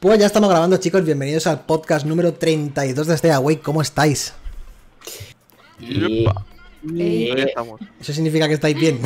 Pues ya estamos grabando, chicos. Bienvenidos al podcast número 32 de Stay Awake. ¿Cómo estáis? Yepa. Eso significa que estáis bien.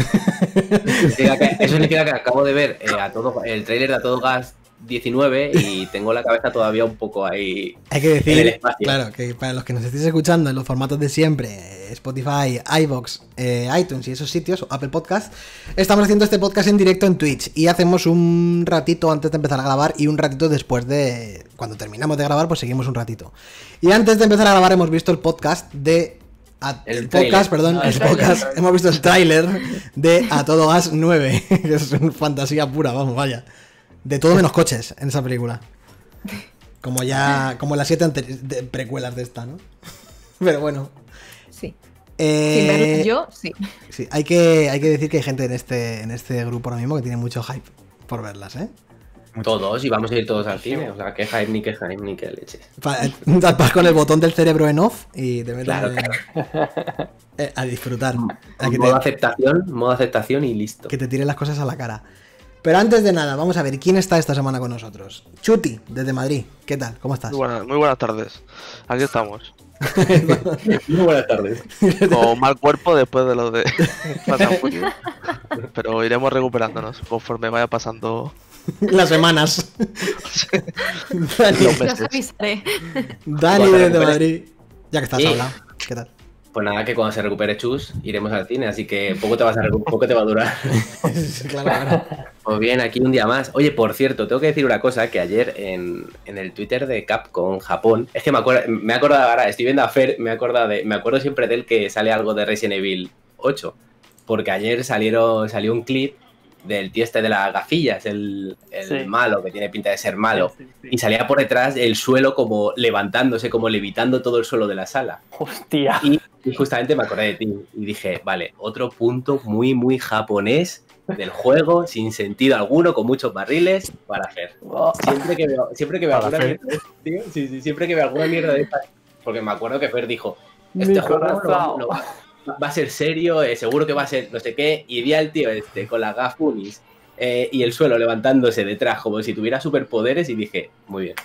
Significa que- eso significa que acabo de ver eh, a todo, el tráiler de A Todo Gas 19 y tengo la cabeza todavía un poco ahí. Hay que decir, claro, que para los que nos estéis escuchando en los formatos de siempre, eh, Spotify, iBox, eh, iTunes y esos sitios, o Apple Podcast, estamos haciendo este podcast en directo en Twitch y hacemos un ratito antes de empezar a grabar y un ratito después de... Cuando terminamos de grabar, pues seguimos un ratito. Y antes de empezar a grabar hemos visto el podcast de... a- El podcast, perdón, el podcast, hemos visto el tráiler de A Todo Gas 9, que es una fantasía pura, vamos, vaya. De todo menos coches en esa película. Como ya. Como las siete de- precuelas de esta, ¿no? Pero bueno. Sí. eh, Sin verlo yo, sí. Sí, hay que, hay que decir que hay gente en este, en este grupo ahora mismo que tiene mucho hype por verlas, ¿eh? Todos y vamos a ir todos al cine. O sea, que hype ni que hype ni que leches. Pa- Tapas con el botón del cerebro en off y te metes Claro, eh, a disfrutar. A modo te, aceptación, modo aceptación y listo. que te tiren las cosas a la cara. Pero antes de nada, vamos a ver quién está esta semana con nosotros. Chuti, desde Madrid. ¿Qué tal? ¿Cómo estás? Muy buenas, muy buenas tardes. Aquí estamos. Muy buenas tardes. Con mal cuerpo después de lo de. Pero iremos recuperándonos conforme vaya pasando Las semanas. Dani, los meses. Dani desde Madrid. Ya que estás Sí. hablando. ¿Qué tal? Pues nada, que cuando se recupere Chus iremos al cine, así que poco te, vas a recu- poco te va a durar. claro, claro. Pues bien, aquí un día más. Oye, por cierto, tengo que decir una cosa, que ayer en, en el Twitter de Capcom Japón, es que me acuerdo, me acordado ahora, estoy viendo a Fer, me acuerdo, de, me acuerdo siempre de él que sale algo de Resident Evil 8, porque ayer salieron, salió un clip del tío este de las gafillas, el, el Sí. malo, que tiene pinta de ser malo, Sí, sí, y salía por detrás el suelo como levantándose, como levitando todo el suelo de la sala. Hostia. Y, y justamente me acordé de ti y dije, vale, otro punto muy, muy japonés del juego, sin sentido alguno, con muchos barriles, para hacer. Oh, Siempre que veo, siempre que veo alguna mierda de estas, tío, sí, sí, siempre que veo alguna mierda de estas, porque me acuerdo que Fer dijo, Mi este juego va- corazón. no va, a ser serio, eh, seguro que va a ser no sé qué, y vi al tío este con las gafunis eh, y el suelo levantándose detrás como si tuviera superpoderes y dije, muy bien,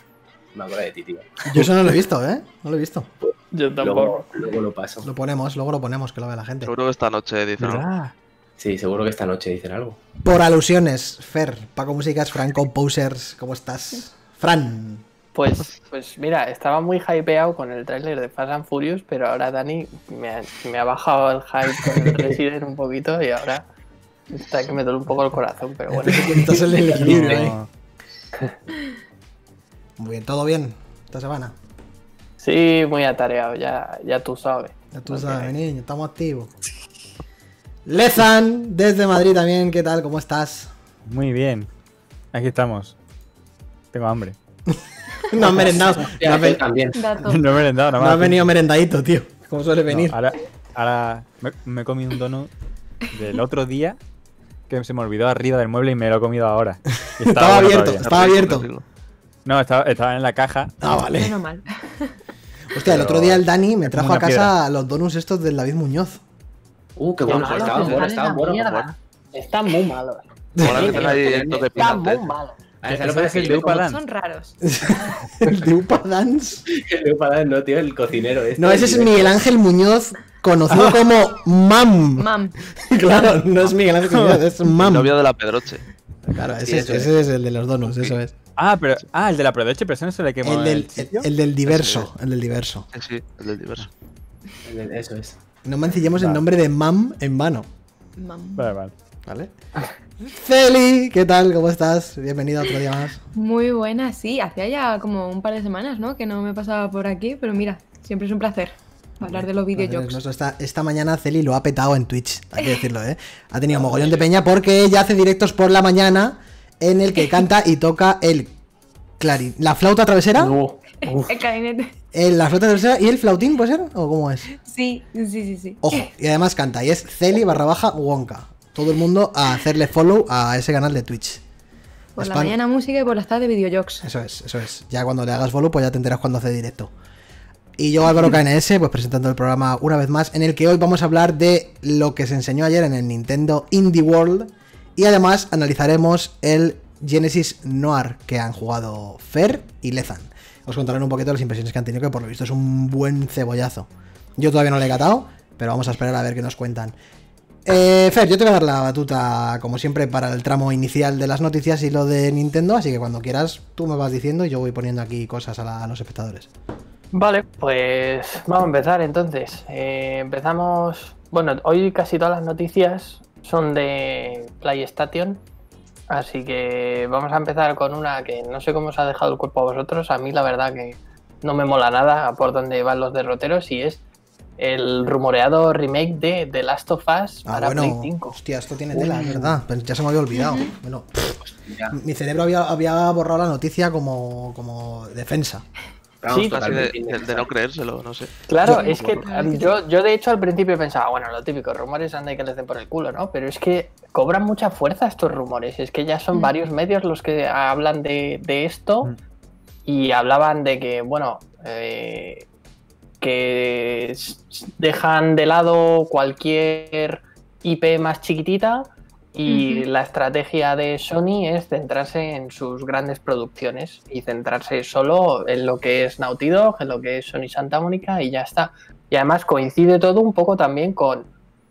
me acordé de ti, tío. Yo eso no lo he visto, ¿eh? No lo he visto. Yo tampoco. luego lo paso. Lo ponemos, luego lo ponemos, que lo vea la gente. Seguro que esta noche dicen. ¿no? Sí, seguro que esta noche dicen algo. Por alusiones, Fer, Paco Músicas, Fran Composers, ¿cómo estás? Fran. Pues, pues mira, estaba muy hypeado con el tráiler de Fast and Furious, pero ahora Dani me ha, me ha bajado el hype con el Resident un poquito y ahora está que me duele un poco el corazón, pero bueno. Estás el equilibrio, ¿eh? Muy bien, ¿todo bien esta semana? Sí, muy atareado, ya, ya tú sabes. Ya tú sabes, niño, estamos activos. Lezan, desde Madrid también, ¿qué tal? ¿Cómo estás? Muy bien. Aquí estamos. Tengo hambre. No has merendado. No también. No he merendado nada no más. has venido merendadito, tío. Como suele No, venir. ahora ahora me, me he comido un donut del otro día que se me olvidó arriba del mueble y me lo he comido ahora. Estaba bueno abierto, todavía. estaba abierto. No, estaba, estaba en la caja. Ah, vale. Menos mal. Hostia, el otro día el Dani me trajo a casa los donuts estos del David Muñoz. Uh, qué bueno, malo, estaban buenos, estaban buenos. Están muy malos. Están muy malos. Ah, el de Upa Dance. Son raros. el de Upa Dance. El Upa Dance, no, tío, el cocinero. este, No, ese es. Miguel Ángel Muñoz, conocido como Mam. Mam. Claro, no es Miguel Ángel Muñoz, es El Mam. novio de la Pedroche. Claro, Sí, ese, es, eso es. ese es el de los donuts, eso es. Ah, pero. Ah, el de la Prodeche, pero ese no se le quemó El del, el, el del diverso, el del diverso. Sí, el del diverso. Eso es. No mancillemos el nombre de Mam en vano, Mam. Vale, vale. ¿vale? Celi, ¿qué tal? ¿Cómo estás? Bienvenido otro día más. Muy buena, sí. Hacía ya como un par de semanas, ¿no? Que no me pasaba por aquí, pero mira, siempre es un placer hablar de los videojuegos. Esta, esta mañana Celi lo ha petado en Twitch, hay que decirlo, ¿eh? Ha tenido mogollón de peña porque ella hace directos por la mañana en el que canta y toca el clarín. ¿La flauta travesera? Uf. El clarinete. ¿La flauta travesera y el flautín, puede ser? ¿O cómo es? Sí, sí, sí, sí. Ojo, y además canta, y es Celi barra baja Wonka. Todo el mundo a hacerle follow a ese canal de Twitch. Por la mañana música y por las tardes videojuegos. Eso es, eso es. Ya cuando le hagas follow, pues ya te enteras cuando hace directo. Y yo, Álvaro KNS, pues presentando el programa una vez más, en el que hoy vamos a hablar de lo que se enseñó ayer en el Nintendo Indie World. Y además analizaremos el Genesis Noir, que han jugado Fer y Lezan. Os contarán un poquito las impresiones que han tenido, que por lo visto es un buen cebollazo. Yo todavía no le he catado, pero vamos a esperar a ver qué nos cuentan. Eh, Fer, yo te voy a dar la batuta, como siempre, para el tramo inicial de las noticias y lo de Nintendo, así que cuando quieras tú me vas diciendo y yo voy poniendo aquí cosas a, los espectadores. Vale, pues vamos a empezar entonces. Eh, empezamos. Bueno, hoy casi todas las noticias son de PlayStation. Así que vamos a empezar con una que no sé cómo os ha dejado el cuerpo a vosotros. A mí, la verdad, que no me mola nada por dónde van los derroteros. Y es el rumoreado remake de The Last of Us Ah, para bueno, Play 5. hostia, esto tiene tela, es verdad, pero ya se me había olvidado. Bueno, Ya. mi cerebro había, había borrado la noticia como, como defensa. Vamos, Sí, de, totalmente de- de no creérselo, no sé. Claro, Yo- es que yo, yo de hecho al principio pensaba, bueno, lo típico, rumores anda y que les den por el culo, ¿no? Pero es que cobran mucha fuerza estos rumores. Es que ya son Mm. varios medios los que hablan de, de esto Mm. y hablaban de que, bueno, eh, que dejan de lado cualquier IP más chiquitita y la estrategia de Sony es centrarse en sus grandes producciones y centrarse solo en lo que es Naughty Dog, en lo que es Sony Santa Mónica y ya está. Y además coincide todo un poco también con,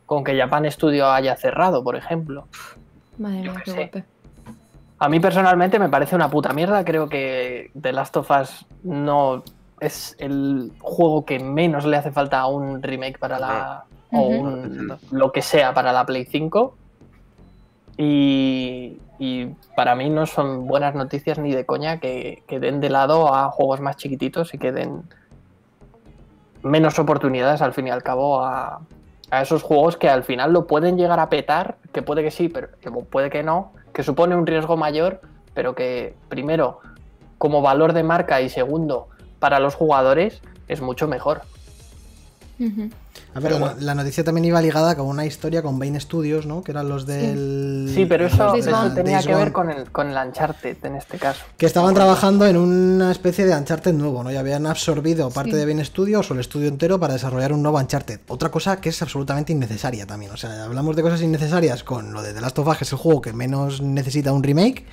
con que Japan Studio haya cerrado, por ejemplo. Madre mía, qué golpe. A mí personalmente me parece una puta mierda. Creo que The Last of Us no es el juego que menos le hace falta a un remake para la. o un- lo que sea para la Play 5. Y, y para mí no son buenas noticias ni de coña que, que den de lado a juegos más chiquititos y que den menos oportunidades al fin y al cabo a, a esos juegos que al final lo pueden llegar a petar, que puede que sí, pero que puede que no, que supone un riesgo mayor, pero que primero, como valor de marca y segundo, para los jugadores, es mucho mejor. A ver, la, la noticia también iba ligada con una historia con Bane Studios, ¿no? Que eran los del. Sí, pero eso, de tenía Days que ver con el, con el Uncharted en este caso. Que estaban trabajando en una especie de Uncharted nuevo, ¿no? Y habían absorbido parte Sí. de Bane Studios o el estudio entero para desarrollar un nuevo Uncharted. Otra cosa que es absolutamente innecesaria también. O sea, hablamos de cosas innecesarias con lo de The Last of Us, que es el juego que menos necesita un remake.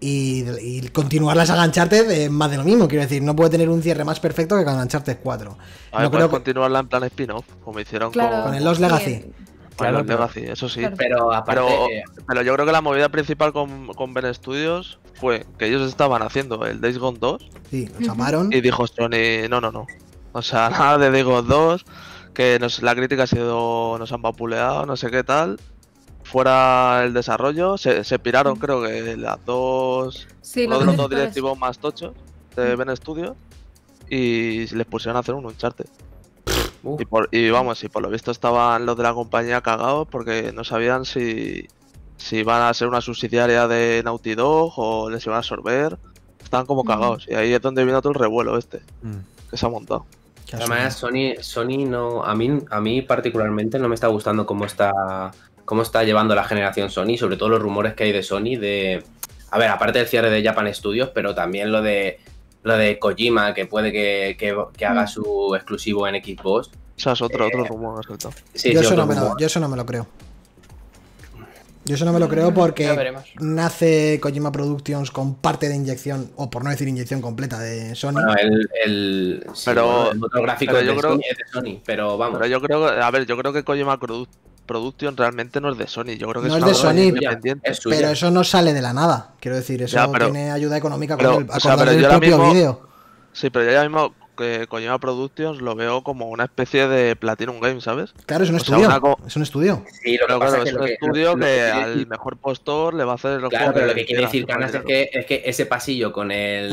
Y, y continuar la saga Uncharted eh, más de lo mismo. Quiero decir, no puede tener un cierre más perfecto que con Uncharted 4. A ver, No creo que- continuarla en plan spin-off, como hicieron Claro. Con con, el Lost sí, Legacy. con Claro, los pero- Legacy, eso sí. Pero aparte, Pero, eh, pero yo creo que la movida principal con, con Ben Studios fue que ellos estaban haciendo el Days Gone 2 Sí, lo chaparon. y dijo Sony, no, no, no. O sea, nada de Days Gone 2, que nos, la crítica ha sido, nos han vapuleado, no sé qué tal. Fuera el desarrollo, se, se piraron creo que las dos, Sí, los los dos directivos más tochos de Ben Studios y les pusieron a hacer un Uncharted. uf, Y, por, y vamos, y por lo visto estaban los de la compañía cagados porque no sabían si, si iban a ser una subsidiaria de Naughty Dog o les iban a absorber. Estaban como Mm. cagados. Y ahí es donde vino todo el revuelo este Mm. que se ha montado. Además. Sony, Sony no, a mí, a mí particularmente no me está gustando cómo está, cómo está llevando la generación Sony, sobre todo los rumores que hay de Sony de, a ver, aparte del cierre de Japan Studios, pero también lo de lo de Kojima que puede que, que- que haga Mm. su exclusivo en Xbox. Esa es otro, Eh, otro rumor que. Sí, yo, sí, eso otro no me lo, rumor. yo eso no me lo creo. Yo eso no me lo creo porque nace Kojima Productions con parte de inyección, o por no decir inyección completa de Sony. Bueno, el, el, sí, Pero- el motor gráfico pero es yo de creo- Sony, es de Sony, pero vamos. Pero yo creo que, a ver, yo creo que Kojima Production realmente no es de Sony. Yo creo que No es, es de una Sony. independiente. es suya. pero eso no sale de la nada. Quiero decir, eso Ya, pero- tiene ayuda económica pero, con el, o sea, acordado pero en el yo ahora propio mismo- vídeo. Sí, pero yo ya mismo que Kojima Productions lo veo como una especie de Platinum Game, ¿sabes? Claro, es un o sea, estudio. una Es un estudio. Sí, lo que Pero pasa claro, es un lo que, estudio lo- lo que, al decir- mejor postor le va a hacer el Claro, pero lo que quiere decir Canas es que, es que ese pasillo con el,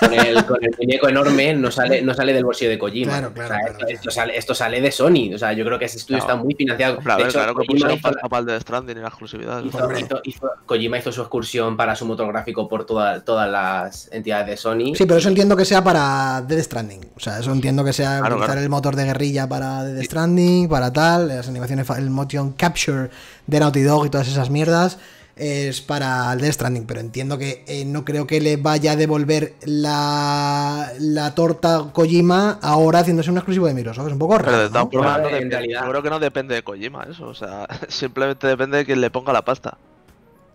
con el, con el muñeco enorme no sale, no sale del bolsillo de Kojima. Claro, claro, O sea, claro, esto, claro. esto sale, esto sale de Sony. O sea, yo creo que ese estudio Claro. está muy financiado. A de hecho, claro que pusieron hizo, para el de Stranding y la exclusividad. hizo- Hombre. hizo- hizo- Kojima hizo su excursión para su motor gráfico por toda- todas las entidades de Sony. Sí, pero eso entiendo que sea para Death Stranding. O sea, eso entiendo que sea Claro, utilizar claro. el motor de guerrilla para Death Stranding, para tal, las animaciones, el motion capture de Naughty Dog y todas esas mierdas. Es para el Death Stranding, pero entiendo que eh, no creo que le vaya a devolver la, la torta Kojima ahora haciéndose un exclusivo de Microsoft. Es un poco Pero raro. de todas ¿no? formas, Pero no en depende- realidad- yo creo que no depende de Kojima eso. O sea, simplemente depende de quien le ponga la pasta.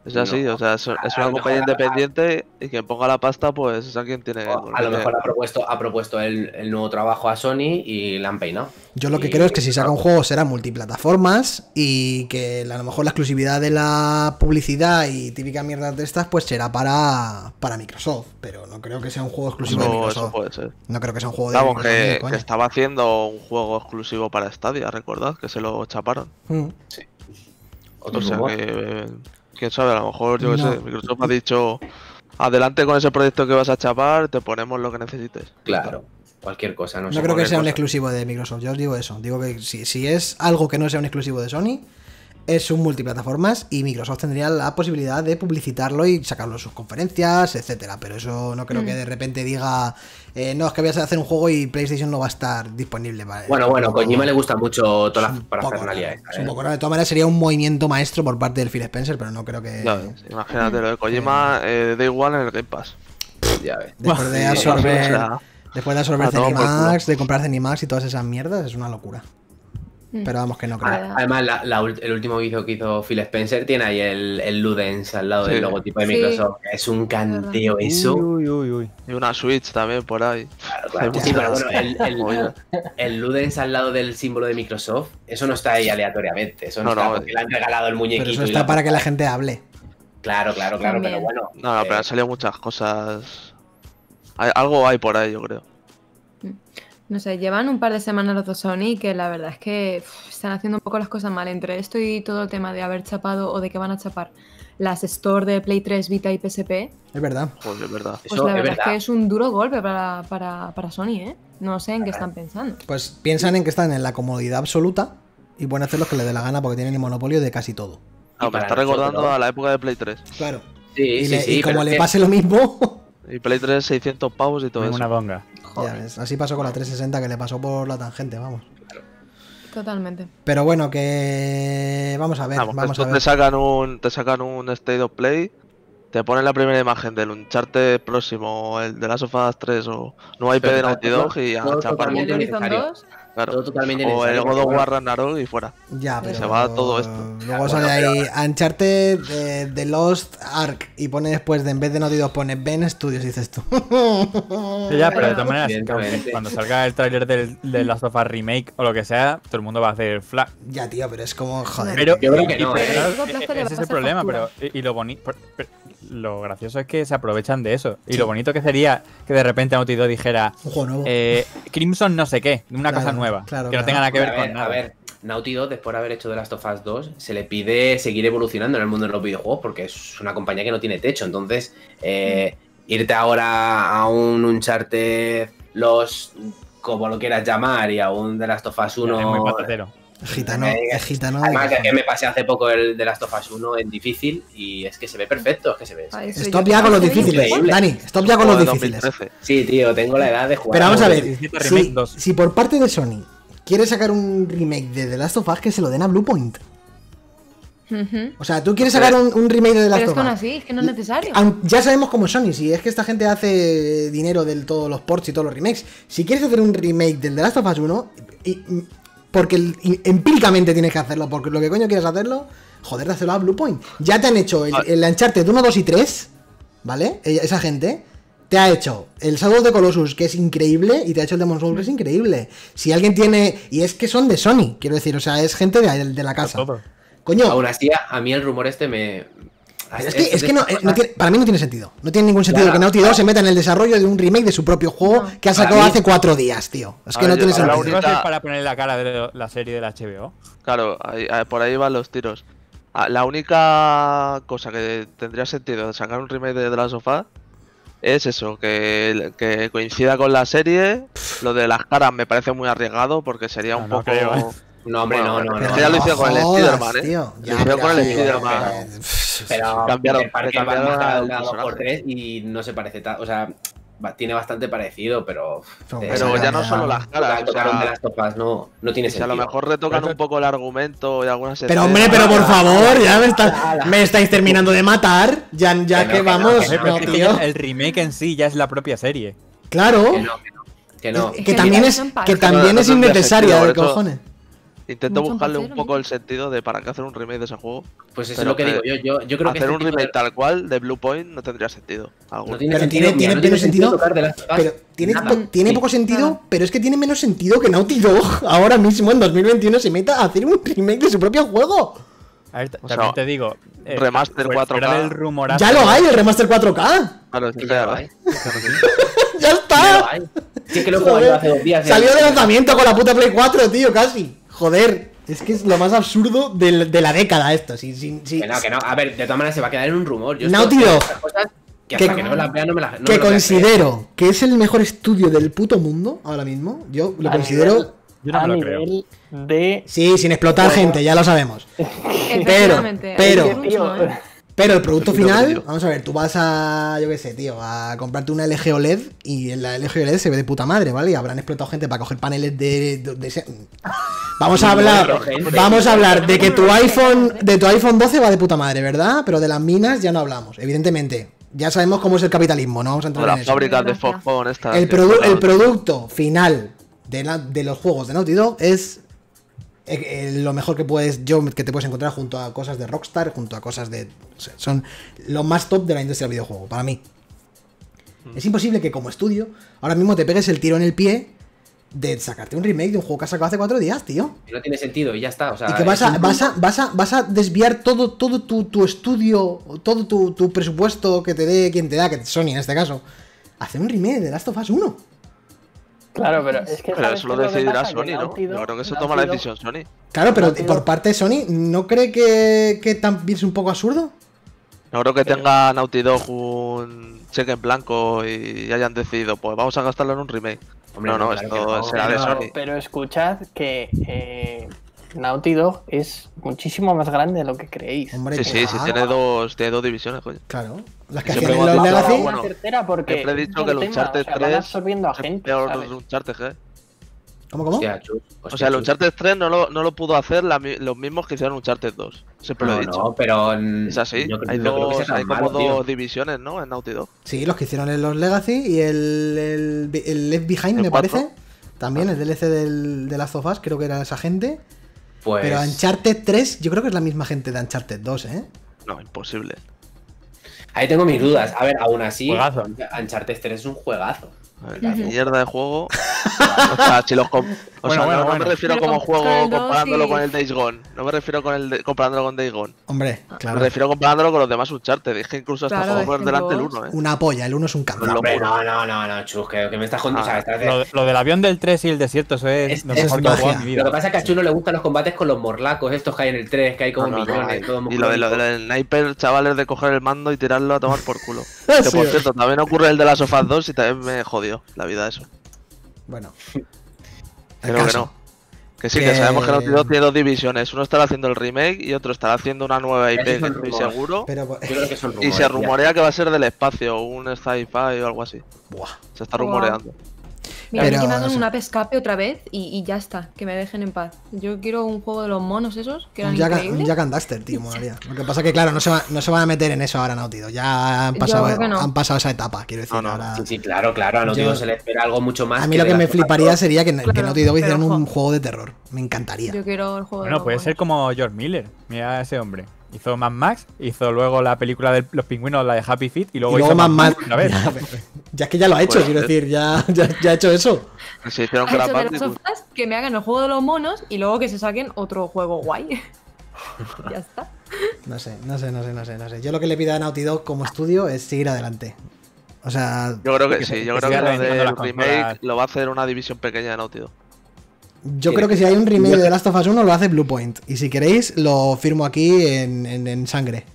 Es así, No. o sea, es, una compañía independiente y quien ponga la pasta, pues es a quien tiene. A lo mejor ha propuesto, ha propuesto el, el nuevo trabajo a Sony y la han peinado. Yo lo que Y- creo es que si saca un juego será multiplataformas y que a lo mejor la exclusividad de la publicidad y típica mierda de estas pues será para, para Microsoft, pero no creo que sea un juego exclusivo de Eso, eso Microsoft. puede ser. No creo que sea un juego de Microsoft, que, que estaba haciendo un juego exclusivo para Stadia, recordad, que se lo chaparon. Mm. Otro O sea que, eh, quién sabe, a lo mejor, yo qué No. sé, Microsoft ha dicho, adelante con ese proyecto que vas a chapar, te ponemos lo que necesites. Claro, cualquier cosa. No, No sé, creo que sea un exclusivo de Microsoft, yo os digo eso. Digo que si, si es algo que no sea un exclusivo de Sony, es un multiplataformas y Microsoft tendría la posibilidad de publicitarlo y sacarlo en sus conferencias, etcétera. Pero eso no creo Mm. que de repente diga, eh, no, es que voy a hacer un juego y PlayStation no va a estar disponible. Vale, Bueno, bueno, Kojima le gusta mucho toda es la un poco parafernalia un ¿eh? poco raro. De todas maneras, sería un movimiento maestro por parte del Phil Spencer, pero no creo que. Imagínate, lo de Kojima eh, da igual en el Game Pass. Ya ves. Después de absorber. Después de absorber Zenimax, de comprar Zenimax y todas esas mierdas, es una locura. Mm. Pero vamos que no creo. Además, la- la ult- el último vídeo que hizo Phil Spencer tiene ahí el, el Ludens al lado Sí. del logotipo de Sí. Microsoft. Es un canteo eso. Uy, uy, uy. Y una Switch también por ahí. Claro, claro. Sí, pero bueno, el, el- Joder. el Ludens al lado del símbolo de Microsoft, eso no está ahí aleatoriamente. Eso no, No, está no, porque le han regalado el muñequito. Pero eso está para que la gente hable. Claro, claro, claro, También. pero bueno. No, no, pero eh, han salido muchas cosas. Hay- algo hay por ahí, yo creo. No sé, llevan un par de semanas los dos Sony que la verdad es que uf, están haciendo un poco las cosas mal. Entre esto y todo el tema de haber chapado o de que van a chapar las store de Play 3, Vita y PSP, Es verdad. Pues es verdad. pues Eso la es verdad es, verdad. que es un duro golpe para, para, para Sony, ¿eh? No sé en qué están pensando. Pues piensan en que están en la comodidad absoluta y pueden hacer lo que les dé la gana porque tienen el monopolio de casi todo. Ah, me está recordando a la época de Play 3. Claro. Sí, Y, sí, le- sí, y como le que- pase lo mismo, Y Play 3 600 pavos y todo Tengo eso. una donga. ya ves, así pasó con la 360 que le pasó por la tangente, vamos. totalmente. Pero bueno, que vamos a ver, Vamos, vamos a ver. te sacan un te sacan un State of Play, te ponen la primera imagen del Uncharted próximo, el de las sofás 3 o no IP Pero de Naughty Dog y a chapar ¿Y el Horizon necesario. 2? Claro. Todo totalmente O el God of pero War. Ragnarok y fuera. Ya, pero se va todo esto. Luego sale bueno, ahí Uncharted de, de Lost Ark y pone después de en vez de Naughty Dog pone Ben Studios y dices tú. Sí, ya, pero de todas maneras, cuando salga el tráiler del, del Last of Us Remake o lo que sea, todo el mundo va a hacer flag. ya, tío, pero es como joder. Pero, Yo creo que no, ¿eh? ese es el problema, factura. pero y, y lo bonito, lo gracioso es que se aprovechan de eso. Y lo bonito que sería que de repente Naughty Dog dijera eh, Crimson no sé qué, una Claro, cosa nueva, claro, que no claro. tenga nada que ver con nada. A ver, Naughty Dog, después de haber hecho The Last of Us 2, se le pide seguir evolucionando en el mundo de los videojuegos porque es una compañía que no tiene techo. Entonces, eh, irte ahora a un Uncharted, los como lo quieras llamar, y a un The Last of Us 1. es muy patatero. Gitano, es gitano. Además, de que, que me pasé hace poco el The Last of Us 1 en difícil y es que se ve perfecto, es que se ve. Ay, Stop ya con los que difíciles. increíble. Dani, stop ya con los de difíciles. 2013. Sí, tío, tengo la edad de jugar. Pero vamos a ver, 17 Remake si, 2. si por parte de Sony quiere sacar un remake de The Last of Us, que se lo den a Bluepoint. Ujú. O sea, tú quieres sacar un, un remake de The Last Pero es of que aún Us. así, es que no es necesario. Ya sabemos cómo es Sony, si es que esta gente hace dinero de todos los ports y todos los remakes. Si quieres hacer un remake del The Last of Us 1, y- y- porque empíricamente tienes que hacerlo, porque lo que coño quieres hacerlo, joder, hazlo a Bluepoint. Ya te han hecho el, el Uncharted 1, 2 y 3, ¿vale? Ella- Esa gente. Te ha hecho el Shadow of the Colossus, que es increíble, y te ha hecho el Demon's Souls, que es increíble. Si alguien tiene. Y es que son de Sony, quiero decir, o sea, es gente de, de la casa. Todo. Coño, Aún así, a, a mí el rumor este me. Es que, es que no, eh, no tiene- para mí no tiene sentido. No tiene ningún sentido Claro, que Naughty Dog claro. se meta en el desarrollo de un remake de su propio juego No. que ha sacado mí- hace cuatro días, tío. Es que ver, no tiene yo- la La sentido. última única- es para poner la cara de la serie de la HBO. Claro, ahí- ahí- por ahí van los tiros. Ah, La única cosa que tendría sentido de sacar un remake de The Last of Us es eso, que, que coincida con la serie. Lo de las caras me parece muy arriesgado porque sería No, un no poco. creo, ¿eh? No, hombre, Bueno, no, no, pero no. ya lo hicieron con el Spider-Man, ¿eh? Lo hicieron con el pero- Spider-Man. Pero Cambiaron- cambiaron personaje. tres y no se parece tanto. O sea, va- tiene bastante parecido, pero. Pero eh, Pero ya no solo las caras, o tocaron de sea, las topas, no, no tiene si a sentido. lo mejor retocan Pero- un poco el argumento y algunas Pero hombre, pero por favor, ya me, está- me estáis terminando de matar. Ya, ya Que vamos, el remake en sí ya es la propia serie. Claro. Que no, que no. Que no. Que que también es que también es innecesaria, sentido, de cojones. Intento Mucho buscarle un poco ¿no? el sentido de para qué hacer un remake de ese juego. Pues eso es lo que que digo yo. Yo, yo creo que hacer este un de- remake tal cual de Blue Point no tendría sentido. alguno. no tiene Pero sentido, tiene- mira, tiene no menos sentido, tocar de las Pero tiene, Nada. po- tiene Sí. poco sentido, Nada. pero es que tiene menos sentido que Naughty Dog ahora mismo en 2021 se meta a hacer un remake de su propio juego. A ver, O también sea, te digo. eh, remaster fuera- 4K. fuera del rumorazo. Ya lo hay, el remaster 4K. Claro, es que ya ya lo hay. ¡Ya Ya lo está! hay. Sí, que lo. Salió de lanzamiento con la puta Play 4, tío, casi. Joder, es que es lo más absurdo de, la década esto. Sí, sí, sí. Que no, que no. A ver, de todas maneras se va a quedar en un rumor. Yo Naughty Dog. Que Que- no las vea no me las no me que considero que es el mejor estudio del puto mundo ahora mismo. Yo lo A considero. nivel- Yo no a me lo creo. nivel de. Sí, sin explotar Bueno. gente, ya lo sabemos. Pero- ¿eh? Pero el producto final, vamos a ver, tú vas a, yo qué sé, tío, a comprarte una LG OLED y en la LG OLED se ve de puta madre, ¿vale? Y habrán explotado gente para coger paneles de... de- de ese- Vamos a hablar, vamos a hablar de que tu iPhone, de tu iPhone 12 va de puta madre, ¿verdad? Pero de las minas ya no hablamos, evidentemente. Ya sabemos cómo es el capitalismo, no vamos a O entrar en las eso. fábricas de. Foxconn estas. El, produ- producto final de, la- de los juegos de Naughty Dog es eh, eh, lo mejor que puedes yo que te puedes encontrar junto a cosas de Rockstar, junto a cosas de o sea, son lo más top de la industria del videojuego para mí. Mm. Es imposible que como estudio ahora mismo te pegues el tiro en el pie de sacarte un remake de un juego que has sacado hace cuatro días, tío. No tiene sentido y ya está. O sea, Y que vas a, vas a, vas a, vas a desviar todo, todo tu, tu estudio, todo tu, tu presupuesto que te dé quien te da, que es Sony en este caso, hacer un remake de Last of Us 1. Claro, pero es que. Pero ¿sabes eso lo decidirá Sony, ¿no? Yo creo que se Naughty toma la decisión Sony. Claro, pero por parte de Sony, ¿no cree que, que también es un poco absurdo? No creo que tenga Naughty Dog un cheque en blanco y hayan decidido, pues vamos a gastarlo en un remake. Hombre, no, no, claro esto no. será de Sony. pero escuchad que eh, Naughty Dog es muchísimo más grande de lo que creéis. Hombre, Sí, que sí, sí, tiene dos, tiene dos divisiones, coño. Claro. Las que Siempre hacían los Legacy. bueno, una tercera porque siempre he dicho que el tema, Uncharted o sea, van 3 absorbiendo a gente, peor Uncharted, ¿eh? ¿Cómo, cómo? Hostia, chus, O sea, el. Uncharted 3 no lo, no lo pudo hacer la los mismos que hicieron Uncharted 2. Siempre lo he dicho. no, pero. Es así. yo creo- hay creo que hay como malo, tío. dos divisiones, ¿no? En Naughty Dog. Sí, los que hicieron en los Legacy y el, el, el Left Behind, El me parece. También el DLC del, de Last of Us, creo que era esa gente. Pues. Pero Uncharted 3, yo creo que es la misma gente de Uncharted 2, ¿eh? No, imposible. Ahí tengo mis dudas. A ver, aún así, Juegazo. Uncharted 3 es un juegazo. A ver, Mierda de juego. o sea, si los o Bueno, sea, bueno, no, me refiero Pero como con- juego comparándolo y- con el Days Gone. No me refiero con el de- comparándolo con Days Gone. Hombre, Me claro. refiero comparándolo con los demás Uncharted. Es que incluso hasta Claro, juego por delante el dos- 1, ¿eh? Una polla, el 1 es un cáncer. No, No, no, no, chus, que, que me estás jodiendo. Ah, o sea, estás de- Lo, lo del avión del 3 y el desierto, eso es, Es- lo es que en mi Lo que pasa es que a Chu no le gustan los combates con los morlacos estos que hay en el 3, que hay como No, no, no, millones, y- todo y lo, de, lo del sniper, chavales, de coger el mando y tirarlo a tomar por culo. Que por cierto, también ocurre el de las sofás 2 y también me jodió la vida eso. Bueno. Creo que no. Que sí, que, Que- sabemos que Naughty Dog tiene dos divisiones. Uno estará haciendo el remake y otro estará haciendo una nueva IP, que estoy seguro. Pero, pues, Yo creo que son Y se ya. rumorea que va a ser del espacio, un sci-fi o algo así. buah. Se está rumoreando. Mira, Pero, que me hagan no sé. una pescape otra vez y, y ya está, que me dejen en paz. Yo quiero un juego de los monos esos, que eran Un Jack, un. Jack and Duster, tío, molaría. Lo que pasa que, claro, no se, va- no se van a meter en eso ahora, Naughty Dog. Ya han pasado, que no. han pasado esa etapa, quiero decir. No, no. ahora- Sí, sí, claro, claro. A Dog se le espera algo mucho más. A mí lo que me fliparía sería que, que Claro, Naughty Dog hicieran un juego de terror. Me encantaría. Yo quiero el juego de Bueno, puede ser como George Miller. Mira a ese hombre. Hizo Mad Max, hizo luego la película de los pingüinos, la de Happy Feet, y Y luego, luego hizo otra vez. Ya, es que ya lo ha hecho, Puede quiero ser. decir, ya, ya, ya ha hecho eso. Que se hicieron Ha hecho de sofás que me hagan el juego de los monos y luego que se saquen otro juego guay. ya está. No sé, no sé, no sé, no sé, no sé. Yo lo que le pido a Naughty Dog como estudio es seguir adelante. O sea, Yo creo que Que sí, yo que creo que lo reventando del las remake consolas. lo va a hacer una división pequeña de Naughty Dog. Yo creo que si hay un remake de Last of Us 1 lo hace Bluepoint. Y si queréis, lo firmo aquí en, en- en sangre.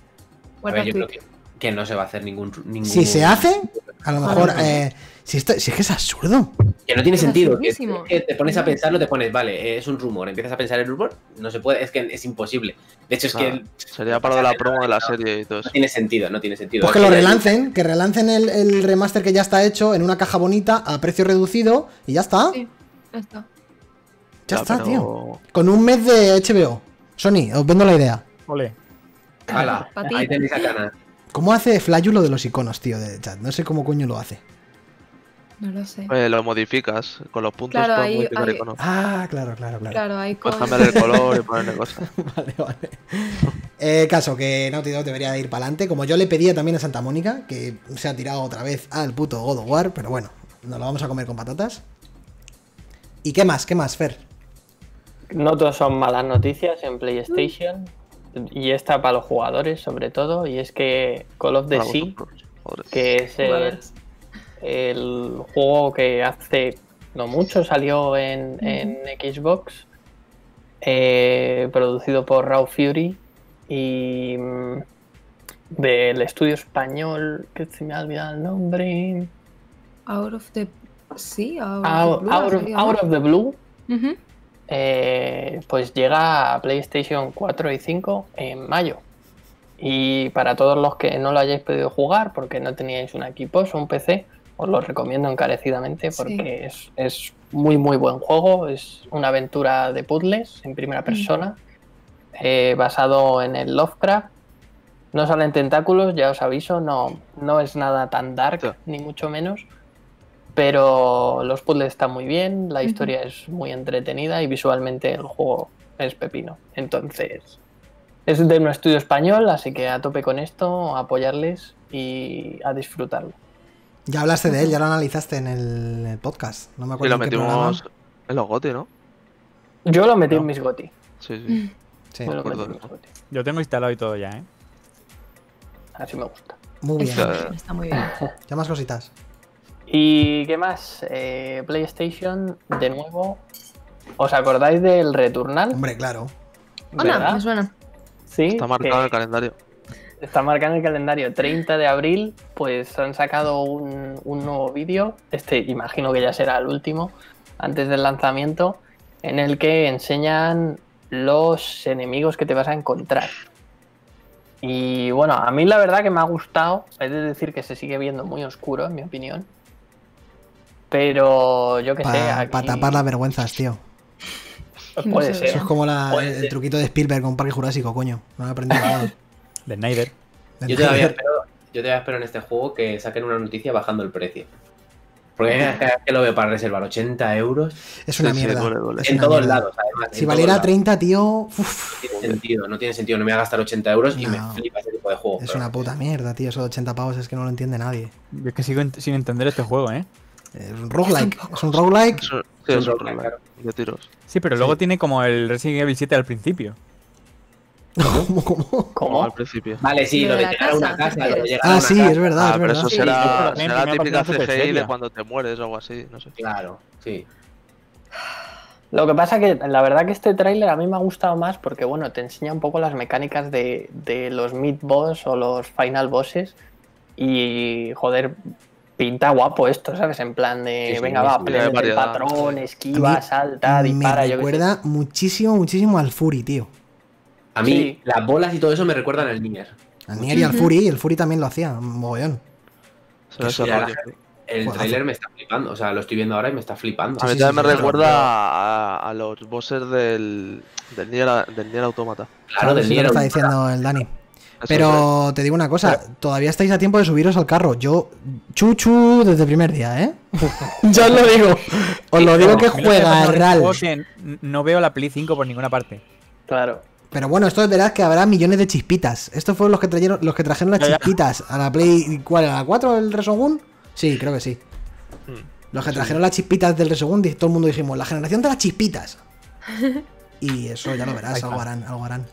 A ver, yo creo que, que no se va a hacer ningún. ningún... Si se hace, a lo mejor. Eh, si, esto, si es que es absurdo. Que no tiene Es sentido. Que, que te pones a pensarlo, te pones, vale, es un rumor. Empiezas a pensar el rumor, no se puede, es que es imposible. De hecho, es que Nada, el- Sería para de la promo de la serie y todo no tiene sentido, no tiene sentido. Pues que lo que- relancen, que relancen el, el remaster que ya está hecho en una caja bonita a precio reducido y ya está. Sí, ya está. Ya está, pero- tío. Con un mes de HBO. Sony, os vendo la idea. Ole. Hala, ahí tenéis a Cana. ¿Cómo hace Flayu lo de los iconos, tío, de chat? No sé cómo coño lo hace. No lo sé. Eh, lo modificas con los puntos. Claro, ahí- modificar ahí- iconos. Ah, claro, claro, claro. Claro, hay Puedes cosas. cambiar el color y ponerle cosas. Vale, vale. Eh, caso que Naughty Dog debería de ir para adelante. Como yo le pedía también a Santa Mónica, que se ha tirado otra vez al puto God of War, pero bueno, nos lo vamos a comer con patatas. ¿Y qué más? ¿Qué más, Fer? No todos son malas noticias en PlayStation. Y esta para los jugadores, sobre todo. Y es que Call of the Sea, que es el, juego que hace no mucho salió en, en Xbox, eh, producido por Raw Fury y mm, del estudio español, que se me ha olvidado el nombre, Out of the. Sí, out, Out, of the blue ha Out of- salido, Out ¿no? of the Blue, Ujú. Eh, pues llega a PlayStation 4 y 5 en mayo. Y para todos los que no lo hayáis podido jugar porque no teníais un equipo o un PC, os lo recomiendo encarecidamente porque es, es muy muy buen juego. Es una aventura de puzzles en primera persona, eh, basado en el Lovecraft. No salen tentáculos, ya os aviso, no, no es nada tan dark, ni mucho menos. Pero los puzzles están muy bien, la historia es muy entretenida y visualmente el juego es pepino. Entonces, es de un estudio español, así que a tope con esto, a apoyarles y a disfrutarlo. Ya hablaste de él, ya lo analizaste en el, podcast. No me Y acuerdo lo en metimos en los GOTI, ¿no? Yo lo metí No. en mis GOTI. Sí, sí. Sí, Yo lo metí en mis. GOTI. Yo tengo instalado y todo ya, ¿eh? Así me gusta. muy bien. Está muy bien, está muy bien. Ya más cositas. ¿Y qué más? Eh, PlayStation, de nuevo. ¿Os acordáis del Returnal? Hombre, claro. Hola, ¿Verdad? me suena. Sí, Está marcado el calendario. está marcado en el calendario 30 de abril, pues han sacado un, un nuevo vídeo, este imagino que ya será el último, antes del lanzamiento, en el que enseñan los enemigos que te vas a encontrar. Y bueno, a mí la verdad que me ha gustado, he de decir que se sigue viendo muy oscuro, en mi opinión. Pero yo que sé, Para tapar las vergüenzas, tío. puede se ser. Eso es como la- el, truquito de Spielberg con Parque Jurásico, coño. No lo he aprendido nada. De Snyder. Yo todavía espero, yo todavía espero en este juego que saquen una noticia bajando el precio. Porque cada vez que lo veo para reservar 80 euros Es una mierda. Es en una todos mierda. lados, además. Si valiera todos lados. 30, tío. uf, No tiene sentido, no tiene sentido. No me voy a gastar 80 euros y me flipa ese tipo de juego. es pero- una puta mierda, tío. Eso de 80 pavos es que no lo entiende nadie. Yo es que sigo sin entender este juego, ¿eh? Es un roguelike. Es un roguelike. Sí, Es es un un roguelike, roguelike de tiros. Sí, pero luego tiene como el Resident Evil 7 al principio. ¿Cómo, cómo? ¿Cómo? al principio. Vale, sí, Lo de llegar a una casa, Ah, una sí, casa. es verdad, Ah, es pero verdad. eso será, la típica CGI de cuando te mueres o algo así, no sé. Claro, sí. Lo que pasa que la verdad que este tráiler a mí me ha gustado más porque bueno, te enseña un poco las mecánicas de, de los mid boss o los final bosses y joder, pinta guapo esto, ¿sabes? En plan de Sí, sí, venga sí, va, el variedad. patrón, esquiva, mí salta, Me dispara, yo sé. recuerda muchísimo, muchísimo al Fury, tío. A mí Sí. las bolas y todo eso me recuerdan al Nier. Al Nier y al Fury, y el Fury también lo hacía, mogollón. El Juegazo. tráiler me está flipando, o sea, lo estoy viendo ahora y me está flipando. A mí sí, también sí, me sí, recuerda a, a los bosses del, del, Nier, del Nier Automata. Claro, del Nier. está diciendo el Dani. Pero te digo una cosa, todavía estáis a tiempo de subiros al carro. Yo, chuchu desde el primer día, ¿eh? ya os lo digo. Os lo digo que juega RAL. n- no veo la Play 5 por ninguna parte. Claro. Pero bueno, esto es verdad que habrá millones de chispitas. Estos fueron los que trajeron, los que trajeron las Ya, ya. chispitas a la Play. ¿Cuál? ¿A la 4 el Resogun? Sí, creo que sí. Mm. Los que trajeron las chispitas del Resogun, todo el mundo dijimos, la generación de las chispitas. Y eso ya lo verás, algo harán, algo harán.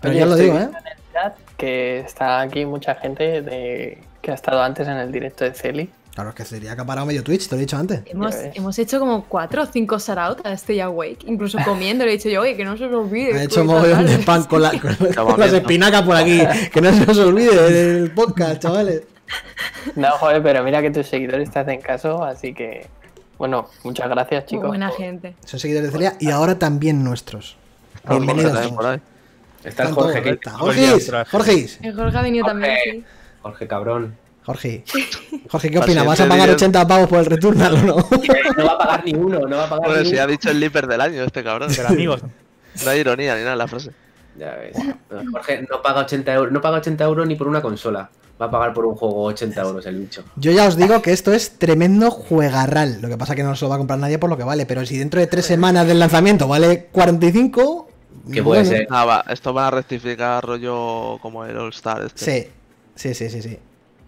Pero Oye, ya lo digo, ¿eh? viendo en el chat que está aquí mucha gente de, que ha estado antes en el directo de Celi. Claro, es que sería acaparado medio Twitch, te lo he dicho antes. Hemos, hemos hecho como cuatro o cinco sarautas a este Awake, incluso comiendo. Le he dicho yo, oye, que no se os olvide. Ha hecho mogollón de pan con, la- con- con las espinacas por aquí. Que no se os olvide del podcast, chavales. No, joder, pero mira que tus seguidores te hacen caso, así que bueno, muchas gracias Muy chicos. buena gente. Son seguidores de Celia y ahora también nuestros. Bienvenidos. Está el Jorge, que-. Jorge, Jorge, El Jorge ha venido Jorge. también, sí. Jorge cabrón. Jorge. Jorge, ¿qué opinas? ¿Vas a pagar líder. 80 pavos por el Returnal o no? No va a pagar ni uno, no va a pagar Bueno, ni si uno. ha dicho el Leaper del año este cabrón. Pero amigos, No hay ironía ni nada en la frase. Ya ves. Jorge no paga 80 euros, no paga 80 euros ni por una consola. Va a pagar por un juego 80 euros el bicho. Yo ya os digo que esto es tremendo juegarral. Lo que pasa que no se lo va a comprar nadie por lo que vale. Pero si dentro de tres semanas del lanzamiento vale 45. Que puede bueno, ser. Ah, va, esto van a rectificar rollo como el All Star. Este. Sí, sí, sí, sí. sí.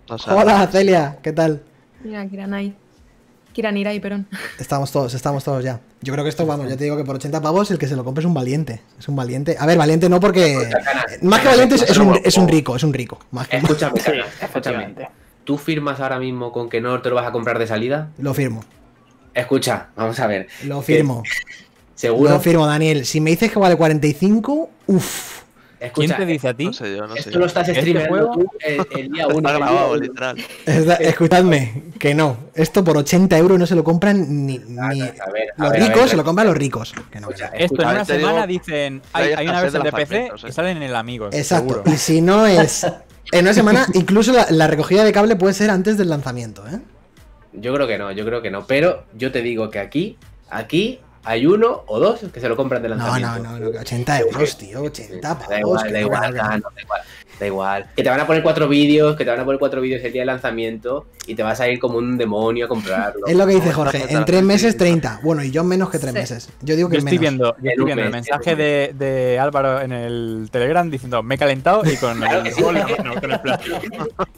O sea, Hola, Celia, ¿qué tal? Mira, Kiranai. Kiranirai, perdón. Estamos todos, estamos todos ya. Yo creo que esto, vamos, ya te digo que por 80 pavos el que se lo compre es un valiente. Es un valiente. A ver, valiente no porque. Más que valiente es, es un, es un rico, es un rico. Más que, Escúchame. ¿Tú firmas ahora mismo con que no te lo vas a comprar de salida? Lo firmo. Escucha, vamos a ver. Lo firmo. ¿Seguro? Lo firmo, Daniel. Si me dices que vale 45, uff. Escucha, ¿Quién te dice a ti? no sé yo, no sé esto yo. lo estás ¿Este streameando juego? tú el, el día 1. Está grabado, literal. Escuchadme, que no. Esto por 80 euros no se lo compran ni. ni- A ver, a ver, los ver, ricos se lo compran los ricos. Que no, que no. Escucha, Esto en una digo semana que dicen, hay hay, una versión de de PC lanzamientos, y eh. salen en el Amigos. Exacto. seguro. Y si no es. En una semana, incluso la, la recogida de cable puede ser antes del lanzamiento, ¿eh? Yo creo que no, yo creo que no. Pero yo te digo que aquí, aquí hay uno o dos que se lo compran de lanzamiento. no, no, no, que 80 euros, tío. 80 Da pavos. igual, da igual, no. Da igual, da igual. Que te van a poner cuatro vídeos, que te van a poner cuatro vídeos el día de lanzamiento y te vas a ir como un demonio a comprarlo. Es lo que dice Jorge. En tres meses, sí. 30. Bueno, y yo menos que tres Sí. meses. Yo digo que Yo estoy menos. viendo, yo estoy viendo el mensaje de, de Álvaro en el Telegram diciendo me he calentado y con Claro el, sí. con plástico.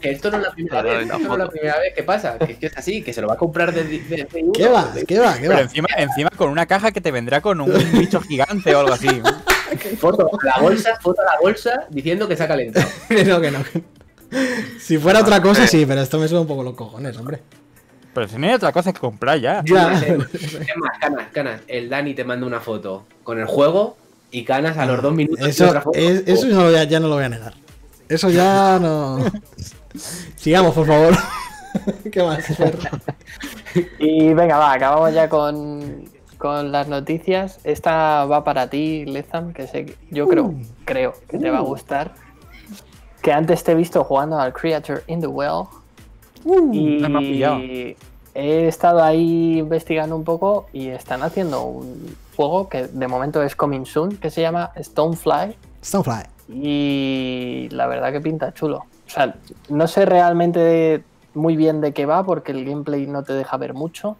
Esto no es la primera vez, esto no es la foto. primera vez que pasa. Que es que es así, que se lo va a comprar de, de, de- de uno. ¿Qué va? ¿Qué va? ¿Qué Pero encima, encima con una caja que te vendrá con un bicho gigante o algo así. Foto a la bolsa, foto a la bolsa diciendo que se ha calentado. No, que no. Si fuera otra cosa, sí, pero esto me sube un poco los cojones, hombre. Pero si no hay otra cosa que comprar ya. Ya. Es más, Canas, Canas, el Dani te manda una foto con el juego y Canas a los dos minutos Eso, otra foto. es- eso no lo voy a- ya no lo voy a negar. Eso ya no. Sigamos, por favor. ¿Qué más? Y venga, va, acabamos ya con, con las noticias. Esta va para ti, Lezam, que sé yo creo, Uh. creo que te va a gustar. Que antes te he visto jugando al Creature in the Well. y ha pillado. he estado ahí investigando un poco y están haciendo un juego que de momento es coming soon, que se llama Stonefly. Stonefly. Y la verdad que pinta chulo. O sea, no sé realmente muy bien de qué va porque el gameplay no te deja ver mucho,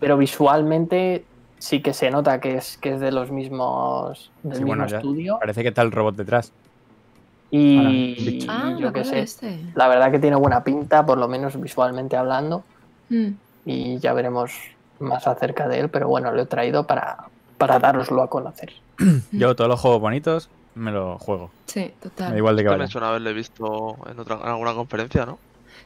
pero visualmente sí que se nota que es, que es de los mismos del Sí, mismo bueno, estudio. Parece que está el robot detrás. Y Ah, yo me qué sé. este. La verdad que tiene buena pinta, por lo menos visualmente hablando, Mm. y ya veremos más acerca de él, pero bueno, lo he traído para, para daroslo a conocer. Yo todos los juegos bonitos me los juego. Sí, Me total. igual de que me suena haberle visto en, otra, en alguna conferencia, ¿no?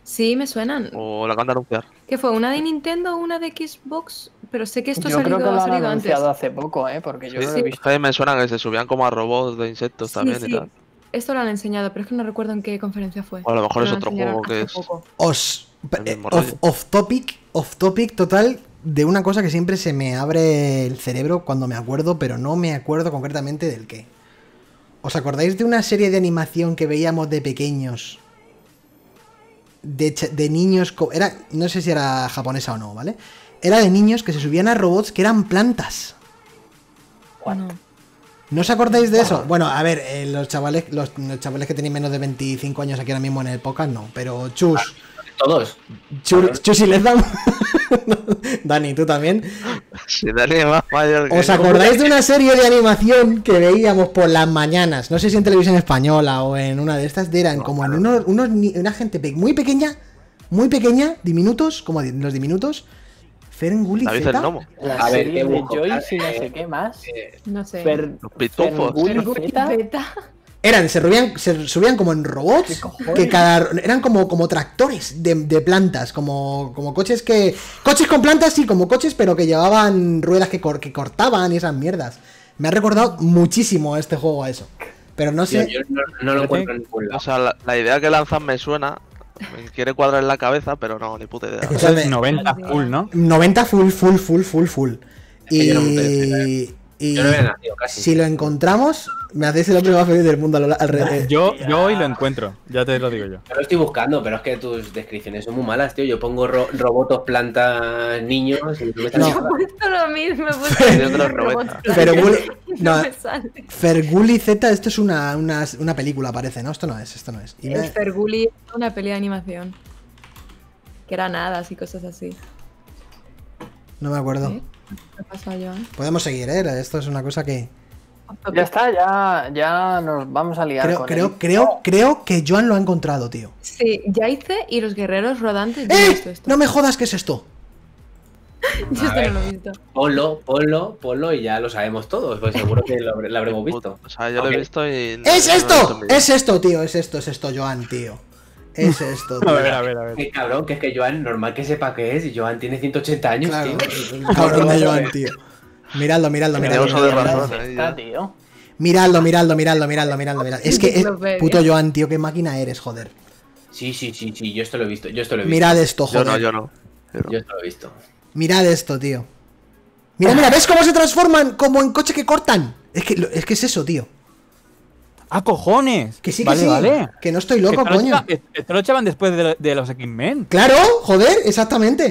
Sí, me suenan. O la acaban de anunciar. ¿Qué fue? ¿Una de Nintendo o una de Xbox? Pero sé que esto yo ha creo salido, que lo ha han salido antes. anunciado hace poco, ¿eh? porque yo Sí, no lo he sí. visto. Que me suena que se subían como a robots de insectos Sí, también sí. y tal. Esto lo han enseñado, pero es que no recuerdo en qué conferencia fue. O a lo mejor es otro juego que es. Os. Mismo Off, off topic, off topic total de una cosa que siempre se me abre el cerebro cuando me acuerdo, pero no me acuerdo concretamente del qué. ¿Os acordáis de una serie de animación que veíamos de pequeños? De, de niños. Era, no sé si era japonesa o no, ¿vale? Era de niños que se subían a robots que eran plantas. No. ¿No os acordáis de eso? Bueno, a ver, eh, los chavales los, los chavales que tenéis menos de 25 años aquí ahora mismo en el podcast, no. Pero Chus, Todos. Chus, Chus y Lezam. Dani, tú también. Si Dani es más mayor que ¿Os acordáis de una serie de animación que veíamos por las mañanas? No sé si en televisión española o en una de estas. Eran como en unos, una gente muy pequeña, muy pequeña, diminutos, como los diminutos. Ferngully David Z. el Gnomo. La A ver, serie qué de Joyce y no sé qué más. Eh, No sé. Fer- Los pitufos. Ferngully Z. Beta. Eran, se subían, se subían como en robots, que cada, eran como, como tractores de, de plantas, como, como coches que... Coches con plantas, sí, como coches, pero que llevaban ruedas que, cor- que cortaban y esas mierdas. Me ha recordado muchísimo este juego a eso. Pero no sé... yo no, no lo encuentro en ningún O lado. sea, la, la idea que lanzan me suena. Me quiere cuadrar en la cabeza, pero no, ni puta idea. Eso Escuchadme, es 90 full, ¿no? 90 full, full, full, full, full. Y... y Yo no había nacido casi. si lo encontramos, me hacéis el hombre más feliz del mundo al- alrededor. Yo, yo hoy lo encuentro, ya te lo digo yo. Yo lo estoy buscando, pero es que tus descripciones son muy malas, tío. Yo pongo ro- robotos, plantas, niños y me No. He puesto lo mismo. he puesto robots. 90. Pero Gully, No, No. me sale. Ferguli Z, esto es una, una, una película, parece, ¿no? Esto no es, esto no es. Y me- El Ferguli era una peli de animación. Que era nada, y cosas así. No me acuerdo. ¿Eh? ¿Qué? Podemos seguir, ¿eh? Esto es una cosa que... Ya está, ya, ya nos vamos a liar Creo, con creo, creo, creo que Joan lo ha encontrado, tío. Sí, Yaice y los guerreros rodantes. ¡Eh! visto esto. No me jodas que es esto. Yo esto no lo he visto. Ponlo, ponlo, ponlo y ya lo sabemos todos, pues seguro que lo, habremos visto. O sea, yo lo he visto y. no- ¡Es no visto esto! Es esto, tío. Es esto, es esto, Joan, tío. Es esto, A tío. ver, a ver, a ver. Qué cabrón, que es que Joan, normal que sepa qué es, y Joan tiene 180 años, Claro, tío. cabrón de Joan, tío. Miradlo, miradlo, eh. Miradlo, miradlo, miradlo, miradlo, miradlo, miradlo. Es que es Enciclopedia. puto Joan, tío, qué máquina eres, joder. Sí, sí, sí, sí, yo esto lo he visto, yo esto lo he visto. Mirad esto, joder. no, yo no. Yo no. Yo esto lo he visto. Mirad esto, tío. Mira, mira, ¿ves cómo se transforman como en coche que cortan? Es que, es que es eso, tío. ¡Ah, cojones! Que sí, que vale, sí. Vale. Que no estoy loco, esto coño. Esto lo echaban después de, de los X-Men. Claro, joder, exactamente.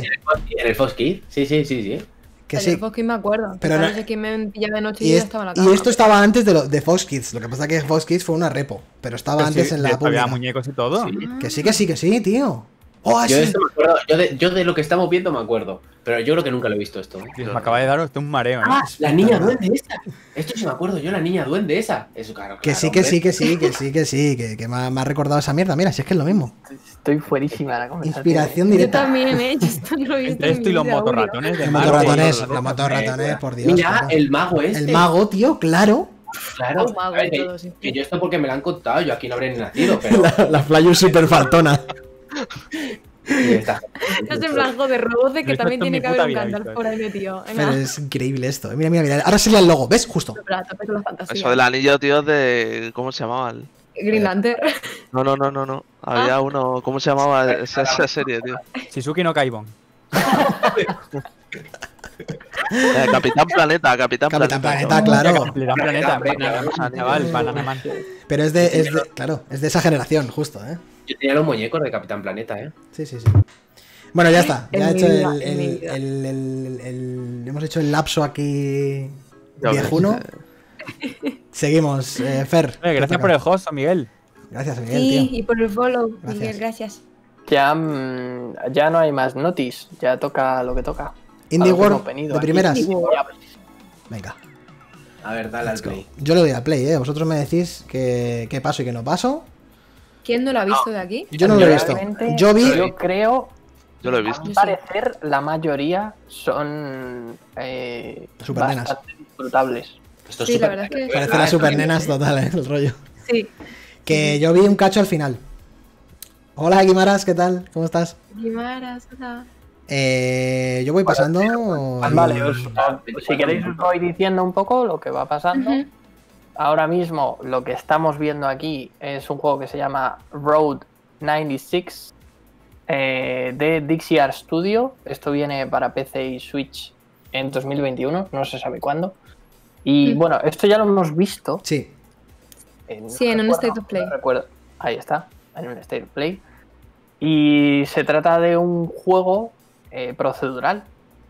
En el Fox Kid, sí, sí, sí, sí. Que En sí. el Fox Kids me acuerdo. Pero no- me pillaba de noche y, ya es- estaba en la y esto estaba antes de, lo, de Fox Kids. Lo que pasa que Fox Kids fue una repo. Pero estaba Pero antes sí, en la había muñecos y todo. Sí. Que sí, que sí, que sí, tío. Oh, Yo, de sí. esto me acuerdo, yo, de, yo de lo que estamos viendo me acuerdo, pero yo creo que nunca lo he visto esto. ¿eh? Dios, me acaba de dar usted un mareo, ¿eh? Ah, la niña duende esa. Esto sí me acuerdo, yo la niña duende esa. Eso, claro, Que claro, sí, que sí, que sí, que sí, que sí. Que, que me, ha, me ha recordado esa mierda. Mira, si es que es lo mismo. Estoy fuerísima la conversación. Inspiración Yo directa. también, ¿eh? Yo esto no lo he visto Entre en esto y los motorratones Los motorratones, los- motorratones, por Dios. Mira, claro. el mago este. El mago, tío, claro. Claro. Un mago A ver, y que, todo, sí. que yo esto porque me lo han contado, yo aquí no habré ni nacido, pero. La, la Flyus super faltona. Y esta- Esto es en plan, joder, robots de que también tiene que haber un Víctor. por ahí metido. Pero es increíble esto. Mira, mira, mira. Ahora sería el logo, ¿ves? Justo. Eso del anillo, tío, de. ¿Cómo se llamaba? El- Green Lantern. No, no, no, no, no. Había uno. ¿Cómo se llamaba esa, esa serie, tío? Shizuki no Kaibon. Eh, Capitán Planeta, Capitán, Capitán Planeta. Planeta, claro. Dan planeta. Chaval. Pero es de, es de. Claro, es de esa generación, justo, ¿eh? Yo tenía los muñecos de Capitán Planeta, ¿eh? Sí, sí, sí. Bueno, ya está. Ya he hecho el, en mi el- vida. el- el- el- Hemos hecho el lapso aquí. Viejuno. Seguimos, eh, Fer. Gracias por el host, Miguel. Gracias, Miguel, Sí, tío. y por el follow. Gracias. Miguel, gracias. Ya, mm, ya no hay más notis, ya toca lo que toca. Indie World de primeras. Venga. A ver, dale al go. play. Yo le doy al play, ¿eh? Vosotros me decís que, que paso y que no paso. ¿Quién no lo ha visto de aquí? Yo no lo he visto. Yo vi. Yo creo, Yo lo he a visto. mi sí. parecer, la mayoría son eh, Supernenas. bastante disfrutables. Esto es Sí, la verdad es que- Parece Ah, las esto supernenas total, ¿eh? El rollo. Sí. Que yo vi un cacho al final. Hola, Guimaras, ¿qué tal? ¿Cómo estás? Guimaras, hola. Eh, yo voy pasando. y- Vale, os- os- si queréis os voy diciendo un poco lo que va pasando. Ahora mismo lo que estamos viendo aquí es un juego que se llama Road 96 eh, de Dixie Art Studio. Esto viene para PC y Switch en 2021, no se sabe cuándo. Y Mm. bueno, esto ya lo hemos visto. Sí, en- Sí, en un State of Play. no recuerdo. Ahí está, en un State of Play. Y se trata de un juego eh, procedural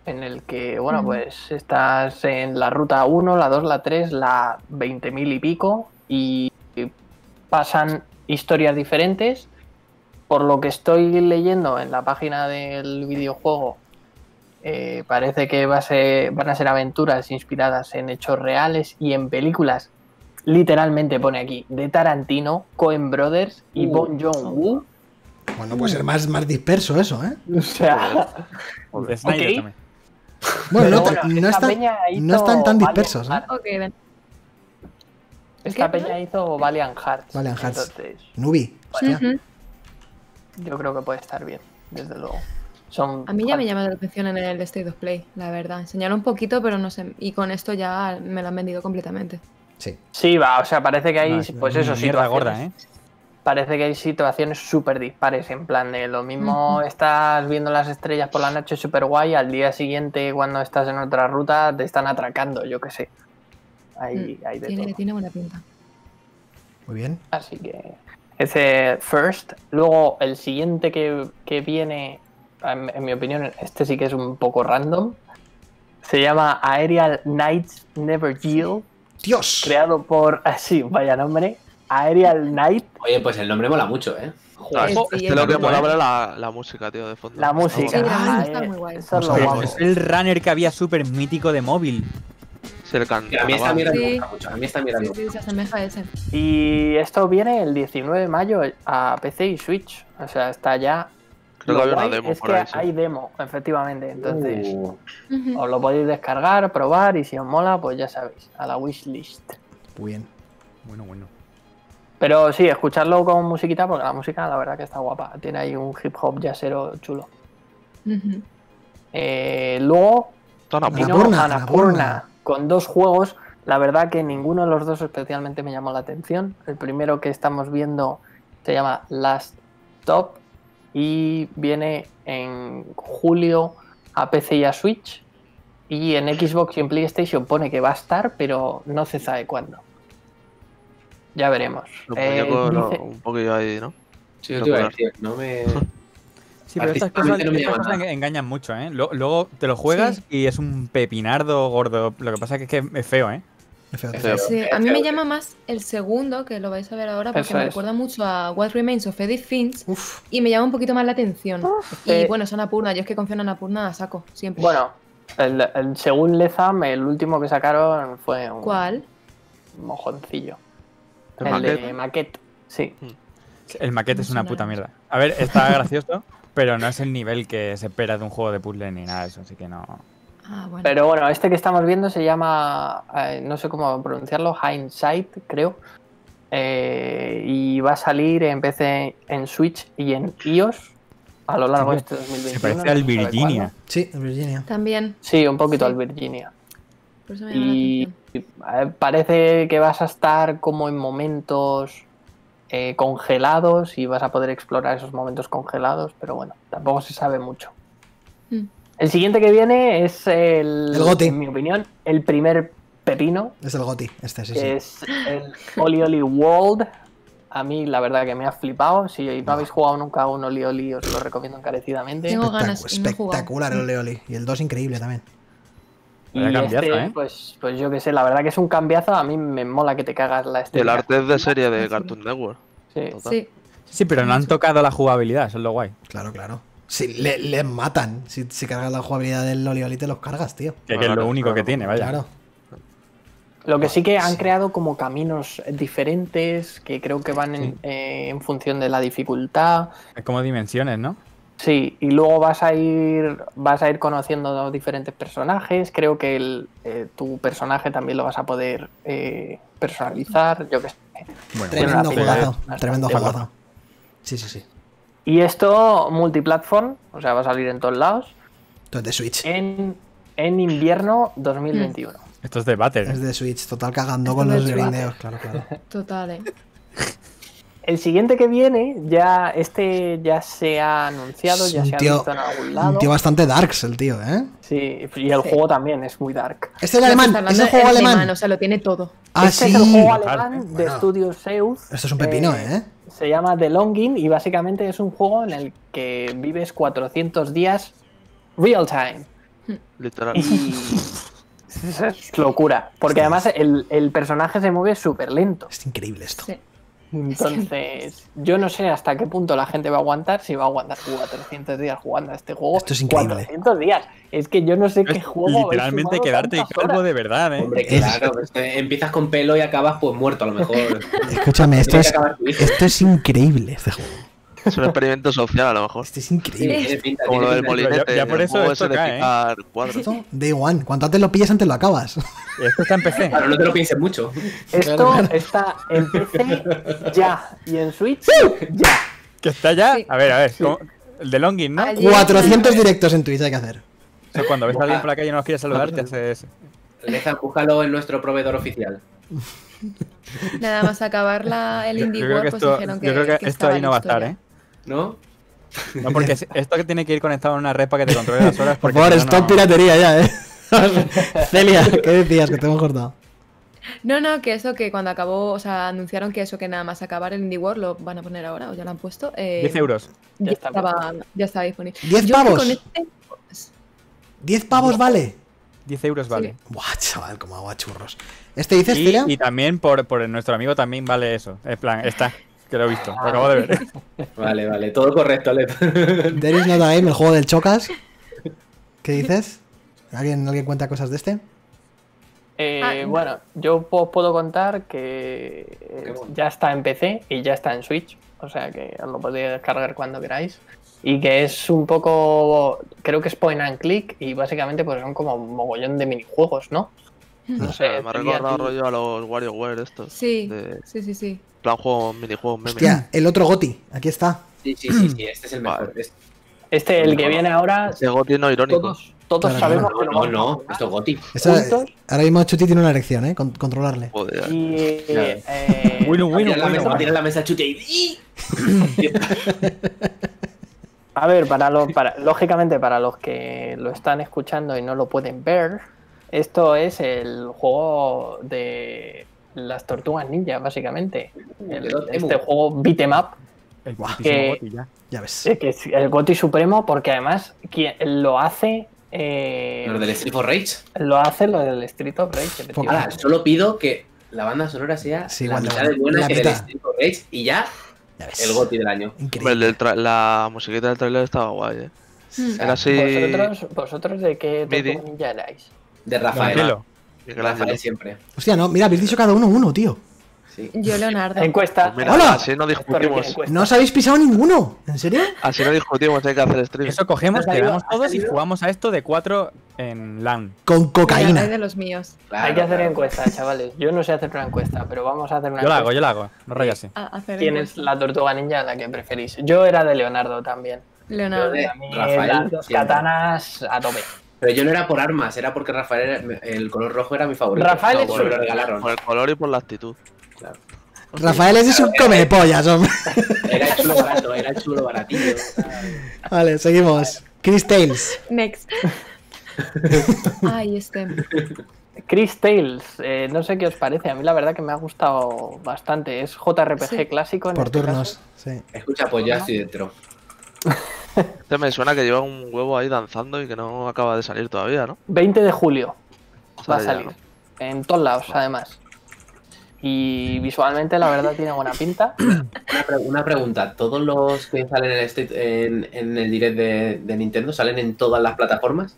en el que, bueno, pues estás en la ruta 1, la 2, la 3, la 20.000 y pico y pasan historias diferentes. Por lo que estoy leyendo en la página del videojuego, eh, parece que va a ser- van a ser aventuras inspiradas en hechos reales y en películas literalmente pone aquí, de Tarantino, Coen Brothers y Uh. Bon Joon-woo. Bueno, puede ser más, más disperso eso, ¿eh? O sea, De Snyder Ok. también. Bueno, no, bueno, están, no tan dispersos, ¿eh? Hearts. Ok, ven. Esta ¿Qué? peña hizo Valiant Hearts. Valiant Hearts. Entonces, Nubi, yo creo que puede estar bien, desde luego. Son A mí ya me llama la atención en el State of Play, la verdad. Enseñaron un poquito, pero no sé. Y con esto ya me lo han vendido completamente. Sí. Sí, va, o sea, parece que hay, No, es pues eso, mierda situaciones- gorda, ¿eh? Parece que hay situaciones súper dispares, en plan de lo mismo estás viendo las estrellas por la noche súper guay, al día siguiente cuando estás en otra ruta te están atracando, yo qué sé. Hay, hay de Mm, Tiene, todo. tiene buena pinta. Muy bien. Así que ese first. Luego el siguiente que, que viene, en, en mi opinión, este sí que es un poco random. Se llama Aerial Knights Never Yield. Dios. creado por, así, vaya nombre, Aerial Knight. Oye, pues el nombre mola mucho, ¿eh? Joder, Ojo, sí, lo que mola era la, la música, tío, de fondo. La música. Sí, música está muy guay. Eso es lo guapo. el runner que había súper mítico de móvil. Sí, el can- Que a mí esta mierda me Sí. gusta mucho. A mí esta Sí, mierda sí, gusta. se asemeja a ese. Y esto viene el 19 de mayo a PC y Switch. O sea, está ya. Creo Lo que había una demo es por que ahí. sí. hay demo, efectivamente. Entonces, Uh, os lo podéis descargar, probar y si os mola, pues ya sabéis, a la wishlist. Muy bien. Bueno, bueno. Pero sí, escucharlo con musiquita, porque la música la verdad que está guapa. Tiene ahí un hip hop jazzero chulo. Eh, luego. Annapurna, Annapurna, con dos juegos. La verdad que ninguno de los dos especialmente me llamó la atención. El primero que estamos viendo se llama Last Stop y viene en julio a PC y a Switch. Y en Xbox y en PlayStation pone que va a estar, pero no se sabe cuándo. Ya veremos. Los Eh, muñecos, dice- un poquillo ahí, ¿no? sí, yo te iba a decir, no me. Sí, pero estas cosas, no estas engañan mucho, ¿eh? Lo- Luego te lo juegas Sí. y es un pepinardo gordo. Lo que pasa es que es, que es feo, ¿eh? Es feo, Es feo. Sí, a mí me llama más el segundo, que lo vais a ver ahora, porque Eso me es. recuerda mucho a What Remains of Edith Finch Uf. y me llama un poquito más la atención. Y eh, bueno, es Annapurna, yo es que confío en Annapurna a saco, siempre. Bueno, el, el- según Lezam, el último que sacaron fue un ¿Cuál? mojoncillo. ¿El El, de maquete? maquette, sí. El maquete es una puta mierda. A ver, está gracioso, pero no es el nivel que se espera de un juego de puzzle ni nada de eso, así que no. Ah, bueno. Pero bueno, este que estamos viendo se llama, eh, no sé cómo pronunciarlo, Hindsight, creo. Eh, y va a salir en PC, en Switch y en iOS a lo largo de este 2021. Se parece al Virginia. Sí, en Virginia. También, Sí, un poquito Sí. al Virginia. Por eso me llama Y parece que vas a estar como en momentos eh, congelados y vas a poder explorar esos momentos congelados, pero bueno, tampoco se sabe mucho. Mm. El siguiente que viene es el, El GOTY. en mi opinión, el primer pepino, Es el Goti, este, sí, que sí. es el Oli Oli World. A mí la verdad que me ha flipado. Si no habéis jugado nunca a un Oli Oli, os lo recomiendo encarecidamente. Tengo Espectacu- ganas no espectacular el Oleoli. Y el 2 increíble también. Y Vaya cambiazo, este, ¿eh? pues, pues yo qué sé, la verdad que es un cambiazo. A mí me mola que te cagas la Y el estética. arte es de serie de. Cartoon Network. Sí. Sí, Sí, pero no han tocado la jugabilidad, eso es lo guay. Claro, claro. Si le, le matan. Si, si cargas la jugabilidad del Oleoli, te los cargas, tío. Que, que es lo Claro, único que tiene, vaya. Claro. Lo que sí que han Sí. creado como caminos diferentes que creo que van en, eh, en función de la dificultad. Es como dimensiones, ¿no? Sí, y luego vas a ir vas a ir conociendo diferentes personajes. Creo que el, eh, tu personaje también lo vas a poder eh, personalizar. Yo qué sé. Bueno, Tremendo bastante Tremendo guapa. juegazo. Sí, sí, sí. Y esto multiplatform, o sea, va a salir en todos lados. Esto es de Switch. En, en invierno 2021. esto es de Battle. Es de Switch, total cagando Esto con los de grindeos, claro, claro. total, eh. El siguiente que viene, ya este ya se ha anunciado, ya un se ha visto en algún lado. Un tío bastante darks el tío, ¿eh? Sí, y el Sí. juego también es muy dark. Este es el alemán, es el juego en alemán. O sea, lo tiene todo. Ah, este sí. es el juego alemán eh, de bueno. Studio Zeus. Esto es un pepino, ¿eh? Se llama The Longing y básicamente es un juego en el que vives 400 días real time. Literal. Y es locura. Porque además el, el personaje se mueve súper lento. Es increíble esto. Sí. Entonces, yo no sé hasta qué punto la gente va a aguantar, si va a aguantar 400 días jugando a este juego. Esto es increíble. 400 días. Es que yo no sé qué juego. literalmente quedarte calvo de verdad, ¿eh? Hombre, claro, es que empiezas con pelo y acabas pues muerto a lo mejor. Escúchame, esto es, acabar tu hijo. esto es increíble, este juego. Es un experimento social, a lo mejor. Este es increíble. Como lo del molinete. ya- ya por eso esto de cae, ¿eh? picar cuadros. Esto, Day One. Cuanto antes lo pillas, antes lo acabas. Esto está en PC. Claro, no te lo pienses mucho. Esto está en PC ya y en Switch ya. Que está ya. Sí. A ver, a ver. ¿cómo? El de Longing, ¿no? Ayer- 400 directos en Twitch hay que hacer. Eso cuando ves a alguien por la calle y no nos quiere saludar, te haces. Leza, búscalo en nuestro proveedor oficial. Nada más acabar la, el Indie yo creo World, que pues esto, dijeron que, yo creo que que esto ahí no va a estar. ¿eh? ¿No? No, porque es- esto que tiene que ir conectado a una red para que te controle las horas. Por porque favor, no, stop no- piratería ya, eh. Celia, ¿qué decías? Que te hemos cortado. No, no, que eso que cuando acabó, o sea, anunciaron que eso que nada más acabar el Indie World lo van a poner ahora, o ya lo han puesto. eh, 10 euros. Ya, estaba, ya estaba disponible. ¿10 Yo que pavos? con este- ¿10 pavos vale? 10 euros vale. Buah, chaval, como agua churros. ¿Este dices, Y, y también por, por nuestro amigo también vale eso. En plan, está, que lo he visto, lo acabo de ver. Vale, vale, todo correcto, Leto. There is not a game, el juego del Chocas. ¿Qué dices? ¿Alguien, ¿Alguien cuenta cosas de este? Eh, Ah, no. bueno, yo os puedo contar que ya está en PC y ya está en Switch, o sea que os lo podéis descargar cuando queráis. Y que es un poco, creo que es point and click y básicamente pues son como un mogollón de minijuegos, ¿no? No sé, me ha recordado rollo a los WarioWare estos. Sí, De sí, sí, sí. Plan juego, minijuegos, meme. Hostia, el otro Goti, aquí está. Sí, sí, sí, sí, este es el mejor. Vale. Es- Este, el que viene ahora, Ese Goti no irónico. todos, todos Claro, sabemos No, que lo no, a no, jugar esto es Goti. Esa- ahora mismo Chuti tiene una elección, ¿eh? Con- controlarle. Joder. y... Claro. eh, Bueno, bueno, Tira la mesa, bueno. tira la mesa, chute y... A ver, para los, para, lógicamente para los que lo están escuchando y no lo pueden ver, esto es el juego de las tortugas ninja, básicamente. El- este juego beat'em up, El Que- Goti ya. Ya ves. que es el GOTY supremo, porque además quien lo hace... eh, Los del Street for Rage. Lo hace lo del Street of Rage. Ahora, solo pido que la banda sonora sea Sí, la igual, mitad de buena que del. Street for Rage y ya Ya ves. el GOTI del año. Increíble. la musiquita del trailer estaba guay, eh. Hmm. Era así. ¿Vosotros, ¿Vosotros de qué ninja erais? De Rafael. Tranquilo. Rafael siempre. Hostia, no, mira, habéis dicho cada uno uno, tío. Sí. Yo, Leonardo. Encuesta. Pues mira, ¡Hola! así no discutimos. No os habéis pisado ninguno. ¿En serio? Así no discutimos, hay que hacer stream. Eso cogemos, ¿Ha salido- quedamos todos y jugamos a esto de 4 en LAN. Con Mira, hay cocaína. de los míos. Claro, Hay que hacer claro. encuesta, chavales. Yo no sé hacer una encuesta, pero vamos a hacer una Yo la encuesta. hago, yo la hago. No rayase. A hacer ¿Quién es la tortuga ninja la que preferís? Yo era de Leonardo también. Leonardo. Yo de- A mí Rafael, las dos siempre. katanas a tope. Pero yo no era por armas, era porque Rafael, era- el color rojo era mi favorito. Rafael No, es lo regalaron. Por el color y por la actitud. Claro. Rafael es un come pollas, hombre. Era el chulo barato, era el chulo baratillo. Vale, seguimos. Chris Tales. Next. Ay, este. Chris Tales, eh, no sé qué os parece. A mí la verdad que me ha gustado bastante. Es JRPG Sí. clásico. En Por este turnos. caso. Sí. Escucha, pues ya estoy dentro. Este me suena que lleva un huevo ahí danzando y que no acaba de salir todavía, ¿no? 20 de julio va a ya, salir. ¿no? En todos lados, además. Y visualmente, la verdad, tiene buena pinta. Una, pre- una pregunta, ¿todos los que salen en el, state- en, en el direct de, de Nintendo salen en todas las plataformas?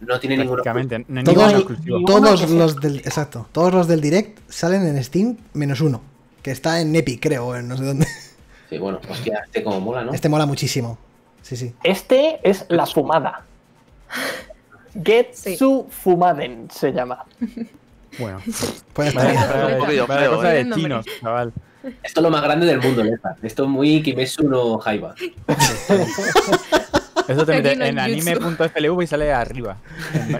No tiene ninguno. Prácticamente. No hay Todos- exclusivo. Todos los del. Exacto. Todos los del direct salen en Steam menos uno. Que está en Epic, creo, en no sé dónde. Sí, bueno, hostia, este como mola, ¿no? Este mola muchísimo. Sí, sí. Este es la fumada. Getsu Sí. Fumaden se llama. Bueno. Ya Vaya, estaría. vaya- Un poquillo vaya feo, cosa de El nombre. chinos, chaval. Esto es lo más grande del mundo, Leza. Esto es muy Kimetsu no Haiba. Eso te mete en anime.flv y sale arriba.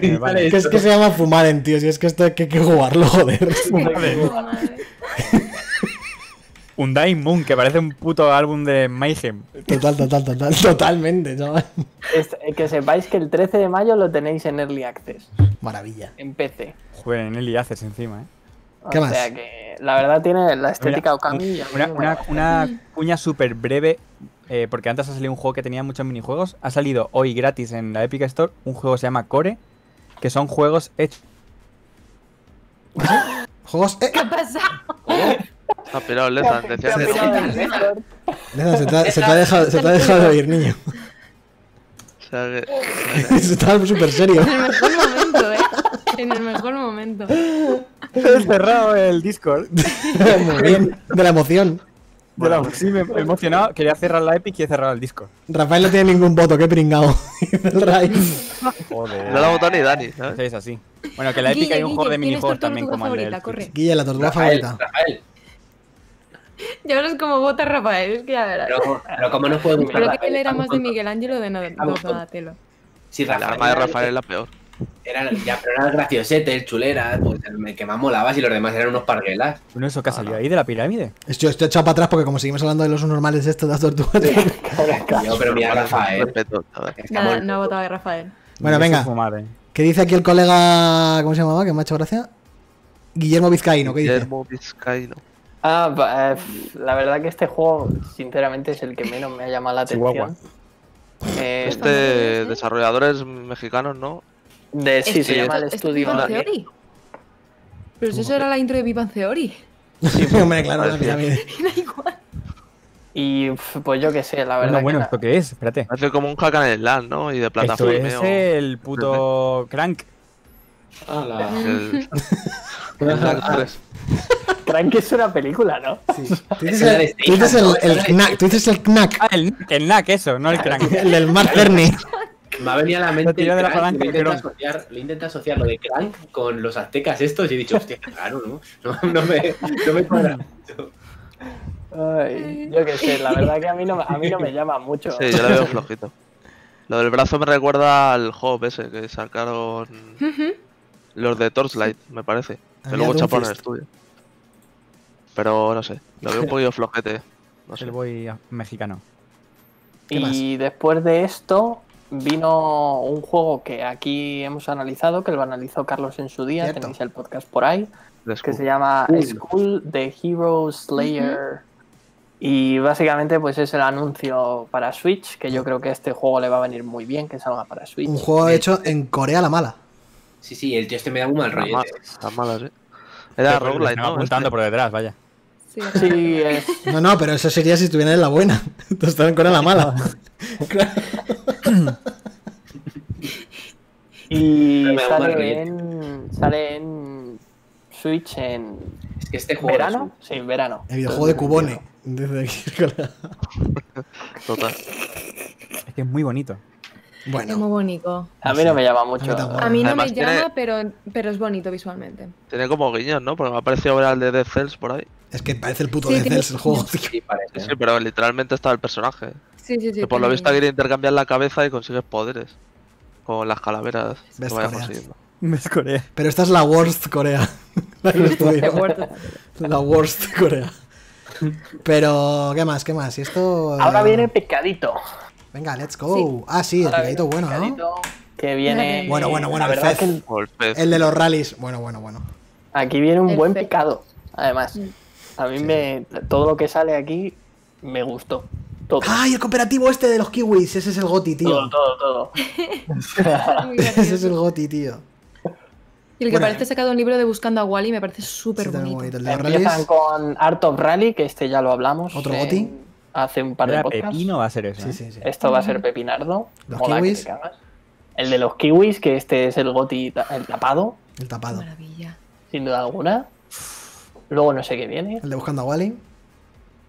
En-. Que es que se llama Fumaden, tío. Si es que esto hay que, hay que jugarlo, joder. Madre. Madre. Un Dying Moon, que parece un puto álbum de Mayhem. Total, total, total. Totalmente, chaval. Es- eh, que sepáis que el 13 de mayo lo tenéis en Early Access, Maravilla. en PC. Joder, en Eli haces encima, eh. O ¿Qué más? sea que la verdad tiene la estética Mira, Okami. Una, una, una cuña súper breve, eh, porque antes ha salido un juego que tenía muchos minijuegos. Ha salido hoy gratis en la Epic Store un juego que se llama Core, que son juegos hechos. Juegos. Eh, ¿Qué ha pasado? Se ha pirado el Lezan, decía Se te ha, se te ha dejado, se te ha dejado de oír, niño. O sea que. Se está súper serio. En el mejor momento, ¿eh? En el mejor momento. He cerrado el Discord. Muy bien. De la emoción. De la- sí, me he emocionado. Quería cerrar la Epic y he cerrado el Discord. Rafael no tiene ningún voto, qué pringao. El Ray. Joder. No la votó ni Dani, ¿sabes? Es así. Bueno, que la Epic Guille, hay un juego de Guille, ¿quién es tu minijuegos también como el del. Guille, la tortuga Rafael, favorita. Rafael, Ya verás cómo vota Rafael, es que ya verás. pero, pero ¿cómo no puede gustar Creo que Rafael? él era más de Miguel Ángel de Donatello. Sí, El Rafael. arma de Rafael es la peor. Era, ya, pero era el graciosete, el chulera, pues el que más molaba si los demás eran unos parguelas. Bueno, eso que ha salido ahí de la pirámide. Estoy, estoy echado para atrás porque como seguimos hablando de los normales estos de las tortugas. Yo, pero mira, Rafael. No ha votado a Rafael. Bueno, venga. eh. ¿Qué dice aquí el colega, ¿cómo se llamaba? Que me ha hecho gracia. Guillermo Vizcaíno, ¿qué dice? Guillermo Vizcaíno. Ah, eh, la verdad que este juego, sinceramente, es el que menos me ha llamado la atención. Eh, Este desarrolladores mexicanos, ¿no? De, sí, Esto- se llama el esto- esto es estudio. Daniel. Theory. Pero si eso era la intro de Bang Theory. Hombre, claro, la pirámide. Da igual. Y pues yo qué sé, la verdad. Bueno, bueno, que ¿esto qué es? Espérate. Parece como un hack and slash, ¿no? Y de Esto plataforma. es el puto Crank. El, el 3. la- Crank es una película, ¿no? Sí. Tú dices el, tú dices el, el knack, tú dices el knack, Ah, el, el Knack, eso, no el Crank. el del Mark Cerny. Me ha venido a la mente Lo de la le intenta asociar, le intenta asociar lo de Crank con los aztecas estos y he dicho, hostia, claro, ¿no? No, no me, no me cuadra mucho. Ay, yo qué sé, la verdad que a mí no, a mí no me llama mucho. Sí, yo le veo flojito. Lo del brazo me recuerda al Hob ese que sacaron los de Torchlight, me parece. Que luego a chaparon el estudio. Pero no sé, lo veo un poquillo flojete. No sé. El boy mexicano. Y después de esto vino un juego que aquí hemos analizado, que lo analizó Carlos en su día, Cierto. tenéis el podcast por ahí, que se llama Uy. School the Hero Slayer. Y básicamente pues es el anuncio para Switch, que yo creo que este juego le va a venir muy bien que salga para Switch. Un juego hecho en Corea la mala. Sí, sí, el tío este me da un mal rollo. malas, tan malas, ¿eh? Era roguelite, Estaba ¿no? apuntando Este. por detrás, vaya. Sí, Sí, es, No, no, pero eso sería si estuvieran en la buena. Entonces están en Corea la mala. Claro. y un sale en, sale en Switch en Es que este juego verano. Sí, verano. El videojuego de Cubone. Desde aquí. Total. Es que es muy bonito. Es muy Bueno, bonito. A mí no me llama mucho. A mí tampoco. A mí no Además me tiene- llama, pero, pero es bonito visualmente. Tiene como guiños, ¿no? Porque me ha parecido ver al de Death Cells por ahí. es que parece el puto Sí, de tiene- Cells el juego. tío. Sí, parece. Sí, pero literalmente está el personaje. Sí, sí, sí. que por lo visto quiere intercambiar la cabeza y consigues poderes. Con las calaveras Ves que vayas Corea. consiguiendo. ¿Ves Corea? Pero esta es la worst Corea. La worst Corea. Pero, ¿qué más? ¿Qué más? Y esto. Ahora eh, viene Pecadito. Venga, let's go. Ah, sí, el picadito bueno, ¿no? Que viene. Bueno, bueno, bueno, la el verdad Fez. el. El de los rallies. Bueno, bueno, bueno. aquí viene un El buen Fez. picado. Además, Mm. a mí me. Todo lo que sale aquí me gustó. Todo. ¡Ay, el cooperativo este de los kiwis! Ese es el goti, tío. Todo, todo, todo. Ese es el goti, tío. Y el que Bueno, parece sacado un libro de Buscando a Wally me parece súper bonito. bonito. El de los Empiezan con Art of Rally, que este ya lo hablamos. ¿Otro en- goti? Hace un par de podcasts. Pepino va a ser eso. Sí, ¿eh? sí, sí. Esto va a ser Pepinardo. Los Mola que kiwis. El de los kiwis, que este es el goti el tapado, El tapado. maravilla. sin duda alguna. Luego no sé qué viene. El de buscando a Wally.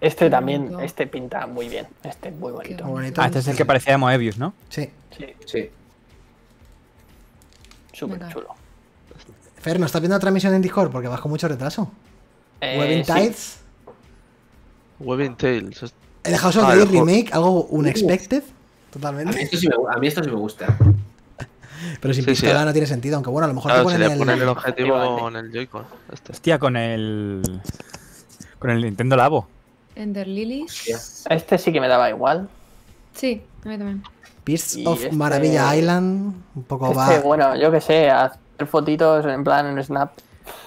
Este también, este pinta muy bien. Este es muy bonito. Muy bonito. Ah, este es el que parecía de Moebius, ¿no? Sí. Sí, Sí. súper Venga. chulo. Fer, ¿no estás viendo la transmisión en Discord? Porque vas con mucho retraso. Eh, Webbing sí. Tides. Webbing Tales. El de House of the Dead. Remake, algo unexpected. A mí, Totalmente. esto sí me, gu- a mí esto sí me gusta. Pero sin Sí, sí. pistola no tiene sentido. Aunque bueno, a lo mejor te Claro, si ponen le el. ponen el objetivo con el Joy-Con. Este. Hostia, con el. Con el Nintendo Labo. Ender Lilies. Hostia. Este sí que me daba igual. Sí, a mí también. Beasts of este- Maravilla Island. Un poco va. Este, bueno, yo que sé, hacer fotitos en plan en Snap.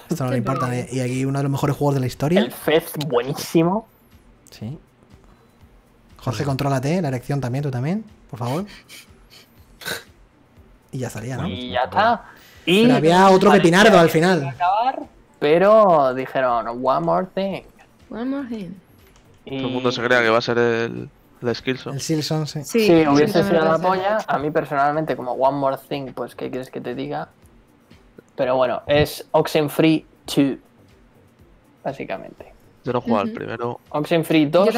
Esto no le importa. pero- Y aquí uno de los mejores juegos de la historia. El Fez, buenísimo. Sí. Jorge, contrólate. La erección también, tú también. Por favor. Y ya estaría, ¿no? Y ya está. Y Pero había otro pepinardo al final. acabar, pero dijeron, one more thing. One more thing. Y... Todo el mundo se crea que va a ser el, el Skillson. El Silson, sí. Sí, Sí, hubiese sido me la polla. A mí personalmente, como One More Thing, pues, ¿qué quieres que te diga? Pero bueno, es Oxenfree 2. Básicamente. Yo no he jugado al Ujú. primero. Oxenfree 2, Yo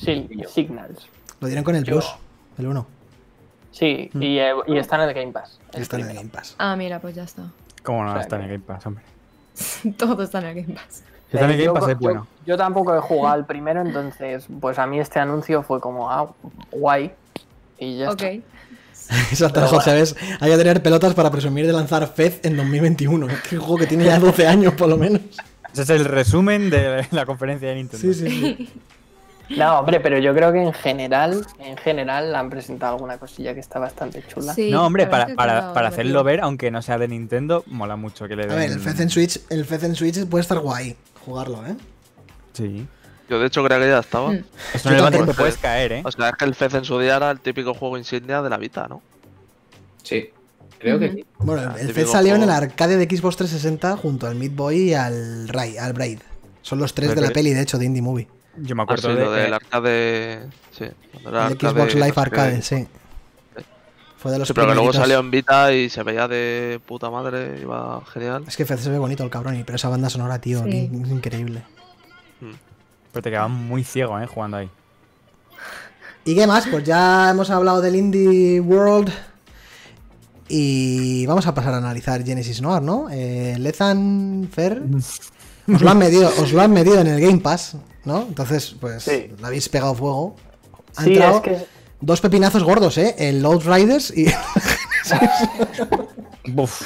Sil- Signals. Lo dieron con el Yo- Plus. El 1. Sí, y, eh, y está en el Game Pass. el Está en el. Game Pass. Ah, mira, pues ya está. ¿Cómo no O sea está en el Game Pass, hombre? Todo está en el Game Pass. Si está en el Eh, Game yo- Pass es yo- bueno. Yo, tampoco he jugado al primero, entonces, pues a mí este anuncio fue como, ah, guay. Y ya Ok. está. Exacto, José, ¿ves? Hay que tener pelotas para presumir de lanzar Fez en 2021. Es un juego que tiene ya 12 años, por lo menos. Ese es el resumen de la conferencia de Nintendo. Sí, sí, sí. No, hombre, pero yo creo que en general, en general han presentado alguna cosilla que está bastante chula. Sí, No, hombre, para, para, para hacerlo ver, aunque no sea de Nintendo, mola mucho que le A den... ver, el Fez en Switch, el Fez en Switch puede estar guay jugarlo, ¿eh? Sí. Yo de hecho creía que ya estaba. Mm. También. te puedes caer, ¿eh? O sea, es que el Fez en su día era el típico juego insignia de la Vita, ¿no? Sí. Creo que sí. Bueno, Ah, el FED salió en el arcade de Xbox 360 junto al Meat Boy y al, Ray, al Braid. Son los tres de la peli, de hecho, de Indie Movie. Yo me Ah, acuerdo sí, lo de, del arcade. Sí, cuando era El arcade, Xbox Live. Arcade, sí. Fue de los Sí, pero que luego salió en Vita y se veía de puta madre, iba genial. Es que se ve bonito el cabrón, y- pero esa banda sonora, tío, Sí. es increíble. pero te quedabas muy ciego, ¿eh? Jugando ahí. ¿Y qué más? Pues ya hemos hablado del Indie World. Y vamos a pasar a analizar Genesis Noir, ¿no? Eh, Lezan Fer. Os lo, han medido, os lo han medido en el Game Pass, ¿no? Entonces, pues Sí. le habéis pegado fuego. Han Sí, entrado es que dos pepinazos gordos, ¿eh? El Load Riders y Buf.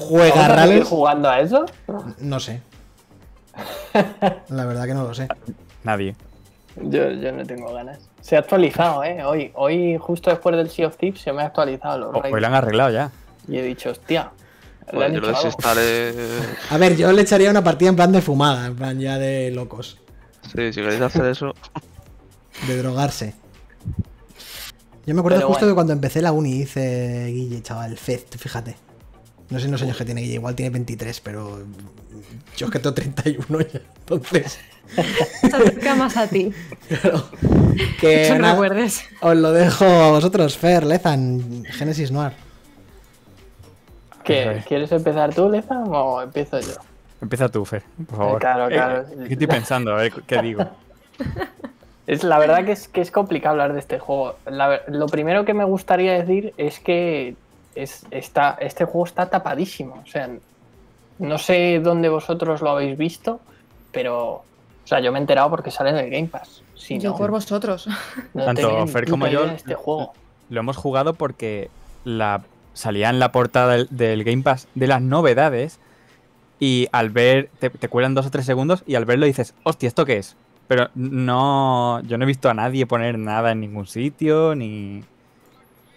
¿Vamos a seguir jugando a eso? No sé. La verdad que no lo sé. Nadie. Yo, yo no tengo ganas. Se ha actualizado, ¿eh? Hoy, hoy justo después del Sea of Thieves, se me ha actualizado los O- Hoy lo han arreglado ya. Y he dicho, hostia. Yo lo desinstalé. A ver, yo le echaría una partida en plan de fumada, en plan ya de locos. Sí, si queréis hacer eso. De drogarse. Yo me acuerdo Pero justo bueno. de cuando empecé la uni hice Guille, chaval, Fest, fíjate. No sé los años que tiene Guille, igual tiene 23, pero yo es que tengo 31 ya. Entonces, Se acerca más a ti. claro, que No recuerdes. os lo dejo a vosotros, Fer, Lezan, Genesis Noir. ¿Quieres empezar tú, Lezan, o empiezo yo? Empieza tú, Fer, por favor. claro, claro. Eh, ¿Qué estoy pensando? A ver, ¿qué digo? Es, la verdad que es, que es complicado hablar de este juego. La lo primero que me gustaría decir es que es, está, este juego está tapadísimo. O sea, no sé dónde vosotros lo habéis visto, pero o sea, yo me he enterado porque sale en el Game Pass. Si Yo no, por vosotros. no Tanto Fer como yo- este juego. Lo hemos jugado porque la, salía en la portada del, del Game Pass de las novedades y al ver, te, te cuelan dos o tres segundos y al verlo dices, hostia, ¿esto qué es? Pero no, yo no he visto a nadie poner nada en ningún sitio, ni...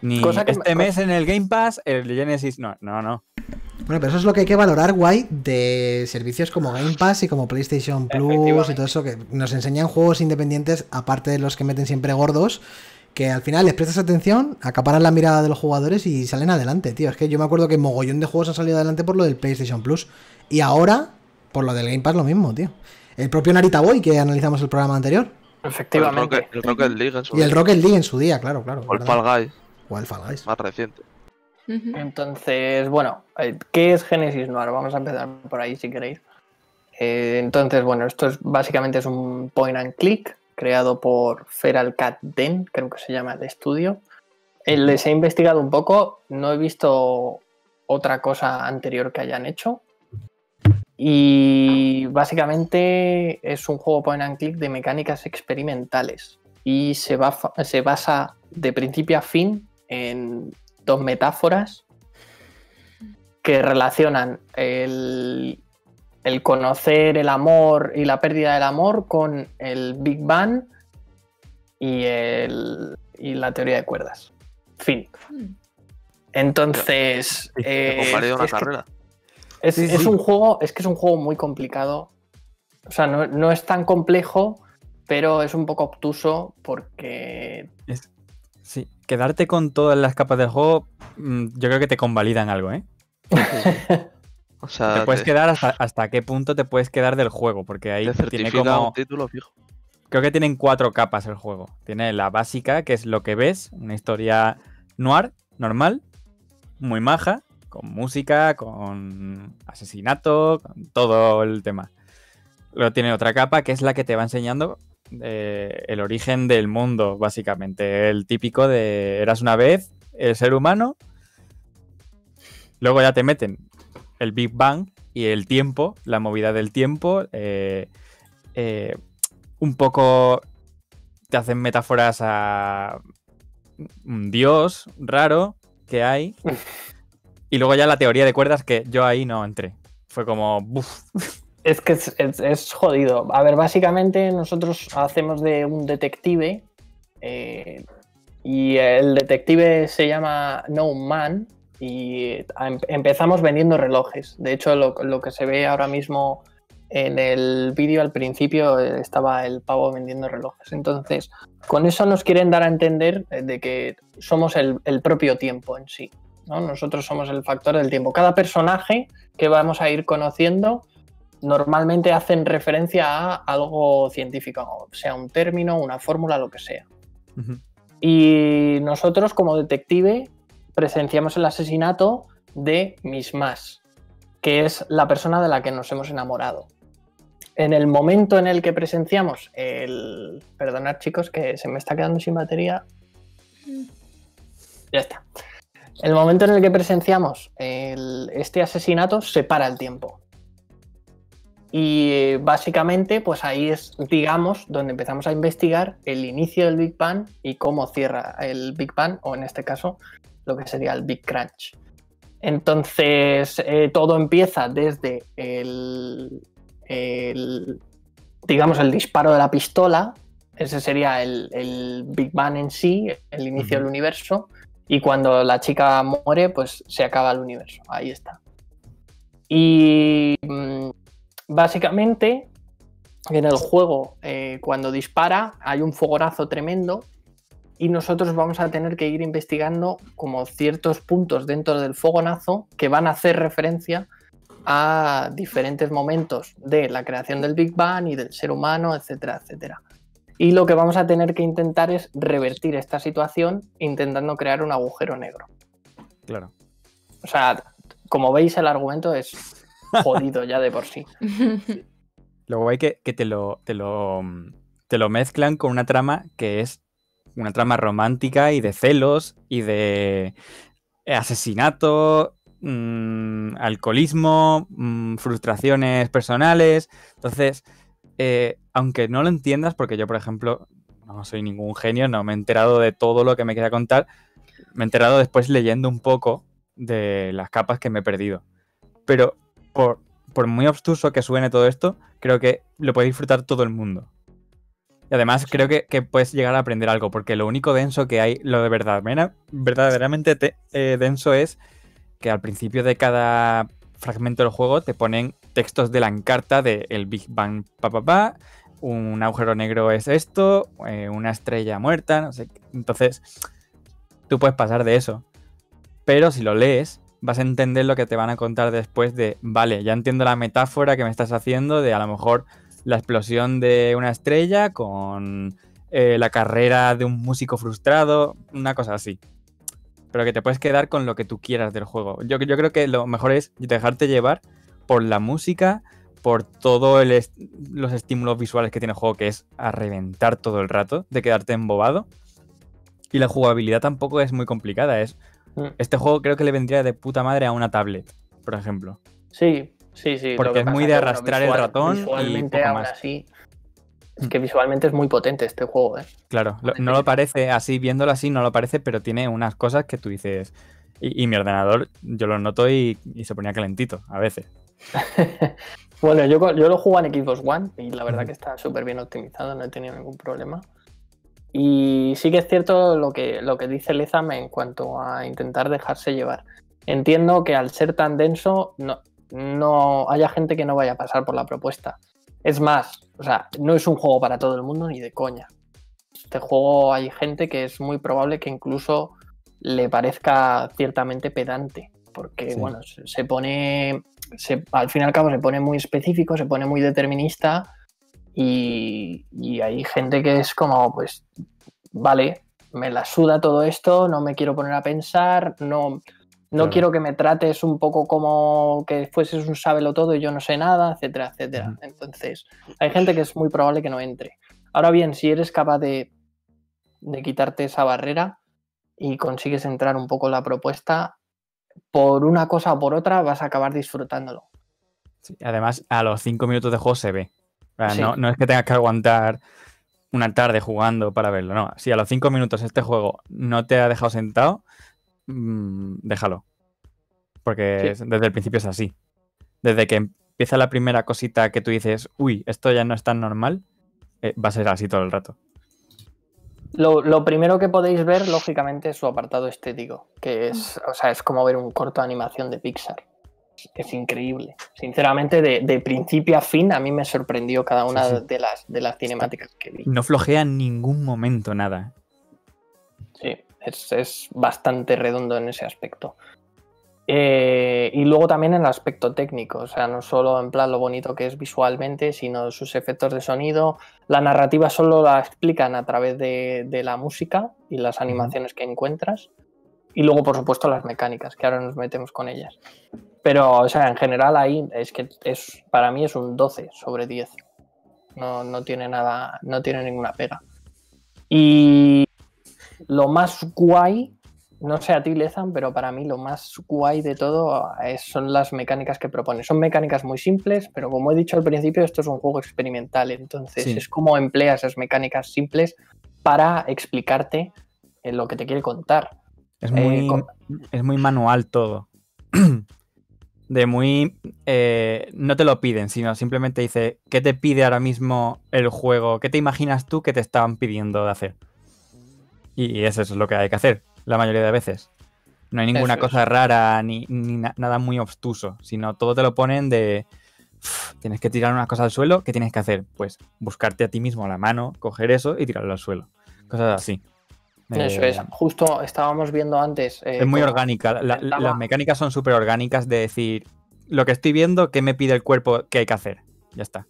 Ni Cosa que me- este mes en el Game Pass, el Genesis, no, no, no. Bueno, pero eso es lo que hay que valorar, guay, de servicios como Game Pass y como PlayStation Plus y todo eso, que nos enseñan juegos independientes, aparte de los que meten siempre gordos, que al final les prestas atención, acaparan la mirada de los jugadores y salen adelante, tío. Es que yo me acuerdo que mogollón de juegos han salido adelante por lo del PlayStation Plus. Y ahora, por lo del Game Pass, lo mismo, tío. El propio Narita Boy, que analizamos el programa anterior. El Efectivamente. Rocket, el Rocket League en su Y el. Rocket League en su día, claro, claro. O el. Fall Guys, O el Fall Guys. más reciente. Entonces, bueno, eh, ¿qué es Genesis Noir? Vamos a empezar por ahí si queréis. Eh, entonces, bueno, esto es básicamente es un point and click creado por Feral Cat Den, creo que se llama el estudio. Eh, les he investigado un poco, no he visto otra cosa anterior que hayan hecho. Y básicamente es un juego point and click de mecánicas experimentales. Y se, bafa- se basa de principio a fin en dos metáforas que relacionan el, el conocer el amor y la pérdida del amor con el Big Bang y, el, y la teoría de cuerdas. Fin. Entonces, eh, una es que- es, Sí, es sí. un juego, es que es un juego muy complicado. O sea, no, no es tan complejo, pero es un poco obtuso porque Es- sí, quedarte con todas las capas del juego, mm, yo creo que te convalidan algo, ¿eh? O sea, Te puedes te, quedar hasta, hasta qué punto te puedes quedar del juego, porque ahí te tiene como... un título fijo. Creo que tienen cuatro capas el juego. Tiene la básica, que es lo que ves, una historia noir, normal, muy maja, con música, con asesinato, con todo el tema. Luego tiene otra capa, que es la que te va enseñando eh, el origen del mundo, básicamente. El típico de eras una vez el ser humano. Luego ya te meten el Big Bang y el tiempo, la movida del tiempo. eh, eh, un poco te hacen metáforas a un dios raro que hay. Y luego ya la teoría de cuerdas que yo ahí no entré. Fue como, buf, es que es, es- es jodido. A ver, básicamente nosotros hacemos de un detective eh, y el detective se llama No Man y em- empezamos vendiendo relojes. De hecho, lo, lo que se ve ahora mismo en el vídeo al principio eh, estaba el pavo vendiendo relojes. Entonces, con eso nos quieren dar a entender eh, de que somos el, el propio tiempo en sí. ¿no? Nosotros somos el factor del tiempo. Cada personaje que vamos a ir conociendo normalmente hacen referencia a algo científico, sea un término, una fórmula, lo que sea. Y nosotros como detective presenciamos el asesinato de Miss Mas, que es la persona de la que nos hemos enamorado. En el momento en el que presenciamos el... Perdonad chicos que se me está quedando sin batería. Ya está. El momento en el que presenciamos el- este asesinato se para el tiempo. Y eh, básicamente, pues ahí es, digamos, donde empezamos a investigar el inicio del Big Bang y cómo cierra el Big Bang, o en este caso, lo que sería el Big Crunch. Entonces, eh, todo empieza desde el, el, digamos, el disparo de la pistola. Ese sería el, el Big Bang en sí, el inicio del universo. Y cuando la chica muere, pues se acaba el universo. Ahí está. Y mm, básicamente, en el juego, eh, cuando dispara, hay un fogonazo tremendo y nosotros vamos a tener que ir investigando como ciertos puntos dentro del fogonazo que van a hacer referencia a diferentes momentos de la creación del Big Bang y del ser humano, etcétera, etcétera. Y lo que vamos a tener que intentar es revertir esta situación intentando crear un agujero negro. Claro. O sea, como veis, el argumento es jodido ya de por sí. Lo guay que, que te, lo, te, lo, te lo mezclan con una trama que es una trama romántica y de celos y de asesinato, mm, alcoholismo, mm, frustraciones personales. Entonces, eh, aunque no lo entiendas, porque yo, por ejemplo, no soy ningún genio, no me he enterado de todo lo que me quería contar, me he enterado después leyendo un poco de las capas que me he perdido. Pero por, por muy obstuso que suene todo esto, creo que lo puede disfrutar todo el mundo. Y además creo que, que puedes llegar a aprender algo, porque lo único denso que hay, lo de verdad, verdaderamente te- eh, denso es que al principio de cada fragmento del juego te ponen textos de la encarta de el Big Bang pa pa pa, un agujero negro es esto, eh, una estrella muerta, no sé. qué. Entonces, tú puedes pasar de eso. Pero si lo lees, vas a entender lo que te van a contar después de, vale, ya entiendo la metáfora que me estás haciendo de a lo mejor la explosión de una estrella con eh, la carrera de un músico frustrado, una cosa así. Pero que te puedes quedar con lo que tú quieras del juego. Yo, yo creo que lo mejor es dejarte llevar por la música, por todos los estímulos visuales que tiene el juego, que es a reventar todo el rato, de quedarte embobado. Y la jugabilidad tampoco es muy complicada. Es, Mm. este juego creo que le vendría de puta madre a una tablet, por ejemplo. Sí, sí, sí. Porque es muy de bueno, arrastrar el ratón y poco más. así. Es que visualmente es muy potente este juego, ¿eh? Claro, lo- no lo parece así, viéndolo así, no lo parece, pero tiene unas cosas que tú dices. Y, y mi ordenador, yo lo noto y, y se ponía calentito a veces. bueno, yo, yo lo juego en Xbox One y la verdad que está súper bien optimizado, no he tenido ningún problema. Y sí que es cierto lo que, lo que dice Lezam en cuanto a intentar dejarse llevar. Entiendo que al ser tan denso no, no haya gente que no vaya a pasar por la propuesta. Es más, o sea, no es un juego para todo el mundo ni de coña. Este juego hay gente que es muy probable que incluso le parezca ciertamente pedante, porque Sí. bueno, se, pone, se- al fin y al cabo se pone muy específico, se pone muy determinista y, y hay gente que es como, pues, vale, me la suda todo esto, no me quiero poner a pensar, no, no Claro. quiero que me trates un poco como que fueses un sábelo todo y yo no sé nada, etcétera, etcétera. Entonces, hay gente que es muy probable que no entre. Ahora bien, si eres capaz de, de quitarte esa barrera y consigues entrar un poco en la propuesta, por una cosa o por otra vas a acabar disfrutándolo. Sí, Además, a los 5 minutos de juego se ve. O sea, Sí. no, no es que tengas que aguantar una tarde jugando para verlo, no. Si a los 5 minutos este juego no te ha dejado sentado, mm, déjalo. Porque Sí. desde el principio es así. Desde que empieza la primera cosita que tú dices, uy, esto ya no es tan normal, eh, va a ser así todo el rato. Lo, lo primero que podéis ver, lógicamente, es su apartado estético, que es, o sea, es como ver un corto de animación de Pixar. es increíble. Sinceramente, de, de principio a fin, a mí me sorprendió cada una Sí, sí. de las de las cinemáticas que vi. No flojea en ningún momento nada. Es, es bastante redondo en ese aspecto. Eh, y luego también en el aspecto técnico, o sea, no solo en plan lo bonito que es visualmente, sino sus efectos de sonido. La narrativa solo la explican a través de, de la música y las animaciones que encuentras. Y luego, por supuesto, las mecánicas, que ahora nos metemos con ellas. Pero, o sea, en general ahí es que es, para mí es un 12 sobre 10. No, no tiene nada, no tiene ninguna pega. Y lo más guay, no sé a ti, Lezan, pero para mí lo más guay de todo es- son las mecánicas que propone. Son mecánicas muy simples, pero como he dicho al principio, esto es un juego experimental. Entonces, Sí. es como emplea esas mecánicas simples para explicarte eh, lo que te quiere contar. Es Eh, muy, con- es muy manual todo. De muy. eh, no te lo piden, sino simplemente dice: ¿Qué te pide ahora mismo el juego? ¿Qué te imaginas tú que te estaban pidiendo de hacer? Y eso es lo que hay que hacer, la mayoría de veces. No hay ninguna Eso es. cosa rara ni, ni na- nada muy obstuso, sino todo te lo ponen de. "Uf, Tienes que tirar una cosa al suelo, ¿qué tienes que hacer? Pues buscarte a ti mismo a la mano, coger eso y tirarlo al suelo. Cosas así. Eso Eh, es. Justo estábamos viendo antes. eh, es muy orgánica. la- la- comentaba- las mecánicas son súper orgánicas de decir lo que estoy viendo, qué me pide el cuerpo que hay que hacer. Ya está.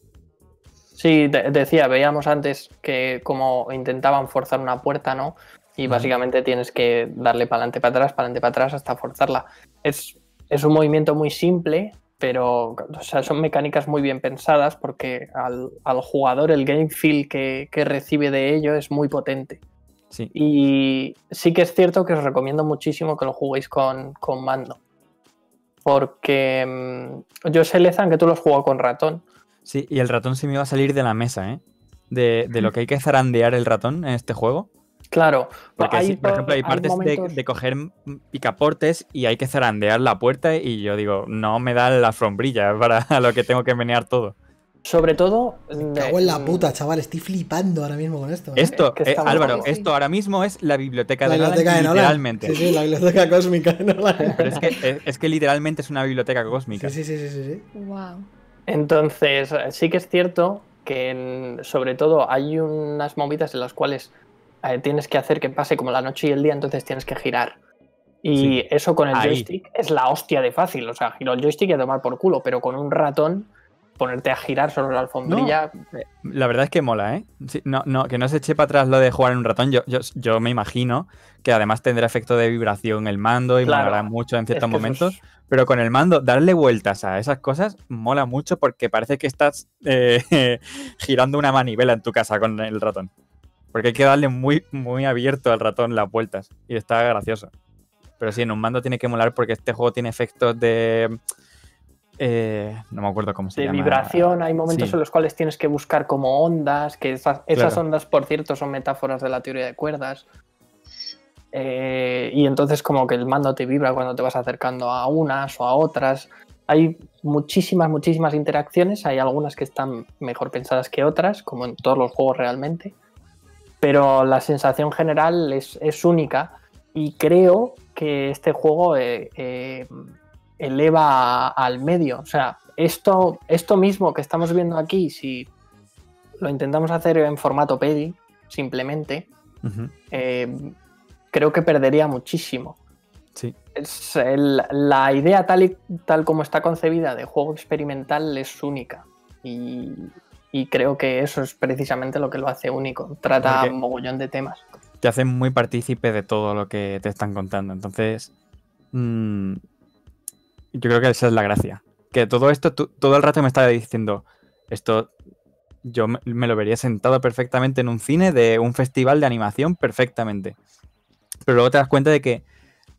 Sí, de- decía, veíamos antes que como intentaban forzar una puerta, ¿no? Y básicamente tienes que darle para adelante, para atrás, para adelante, para atrás hasta forzarla. Es, es un movimiento muy simple, pero o sea, son mecánicas muy bien pensadas porque al, al jugador el game feel que, que recibe de ello es muy potente. Sí. Y sí que es cierto que os recomiendo muchísimo que lo juguéis con, con mando. Porque mm, yo sé, Lezan, que tú lo has jugado con ratón. Sí, y el ratón se me iba a salir de la mesa, ¿eh? De, de lo que hay que zarandear el ratón en este juego. Claro, Porque, hay sí, por ejemplo, hay partes de, momentos- de coger mm, picaportes y hay que zarandear la puerta y yo digo, no me da la sombrilla para lo que tengo que menear todo. Sobre todo. Me cago en la puta, chaval. Estoy flipando ahora mismo con esto. ¿eh? Esto, que eh, Álvaro, esto ahora mismo es la biblioteca la de Nolan, biblioteca de Nolan. literalmente. Sí, sí, la biblioteca cósmica de Nolan. Pero es que, es, es que literalmente es una biblioteca cósmica. Sí, sí, sí, sí, sí. Wow. Entonces, sí que es cierto que, en- sobre todo, hay unas movidas en las cuales eh, tienes que hacer que pase como la noche y el día, entonces tienes que girar. Y Sí. eso con el Ahí. joystick es la hostia de fácil. O sea, giro el joystick y a tomar por culo, pero con un ratón, ponerte a girar sobre la alfombrilla. La verdad es que mola, ¿eh? No, no, que no se eche para atrás lo de jugar en un ratón. Yo, yo, yo me imagino que además tendrá efecto de vibración el mando y Claro. molará mucho en Es ciertos que momentos. es- Pero con el mando, darle vueltas a esas cosas mola mucho porque parece que estás eh, girando una manivela en tu casa con el ratón. Porque hay que darle muy, muy abierto al ratón las vueltas. Y está gracioso. Pero sí, en un mando tiene que molar porque este juego tiene efectos de. Eh, no me acuerdo cómo se de llama. vibración, hay momentos Sí. en los cuales tienes que buscar como ondas, que esas, esas Claro. ondas, por cierto, son metáforas de la teoría de cuerdas. Eh, y entonces como que el mando te vibra cuando te vas acercando a unas o a otras. Hay muchísimas, muchísimas interacciones, hay algunas que están mejor pensadas que otras, como en todos los juegos realmente, pero la sensación general es, es única y creo que este juego eh, eleva al medio. O sea, esto, esto mismo que estamos viendo aquí, si lo intentamos hacer en formato PEDI, simplemente, eh, creo que perdería muchísimo. Sí. Es el- la idea tal, y, tal como está concebida de juego experimental es única. Y, y creo que eso es precisamente lo que lo hace único. Trata Porque- un mogollón de temas. te hacen muy partícipe de todo lo que te están contando. Entonces, mm, yo creo que esa es la gracia. Que todo esto, tú- todo el rato me estaba diciendo, esto yo me, me lo vería sentado perfectamente en un cine de un festival de animación perfectamente. Pero luego te das cuenta de que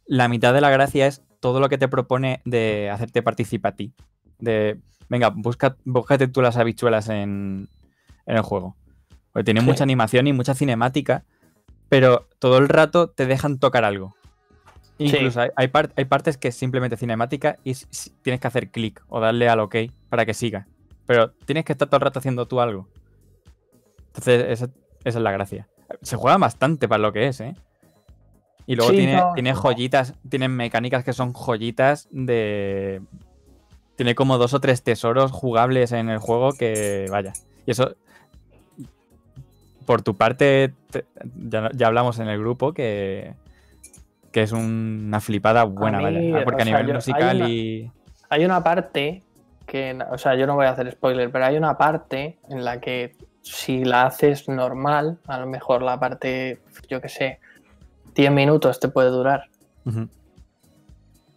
la mitad de la gracia es todo lo que te propone de hacerte participar a ti. De, venga, busca, búscate tú las habichuelas en, en el juego. Porque tiene Sí. mucha animación y mucha cinemática, pero todo el rato te dejan tocar algo. Incluso hay, hay par- hay partes que es simplemente cinemática y tienes que hacer clic o darle al OK para que siga. Pero tienes que estar todo el rato haciendo tú algo. Entonces, esa, esa es la gracia. Se juega bastante para lo que es, ¿eh? Y luego Sí, tiene, no, tiene joyitas, tiene mecánicas que son joyitas de. tiene como dos o tres tesoros jugables en el juego que, vaya. Y eso, por tu parte, te- ya, ya hablamos en el grupo que, que es una flipada buena, mí, vaya. Porque a sea, nivel hay musical una- y... Hay una parte que, o sea, yo no voy a hacer spoiler, pero hay una parte en la que si la haces normal, a lo mejor la parte, yo qué sé, 10 minutos te puede durar.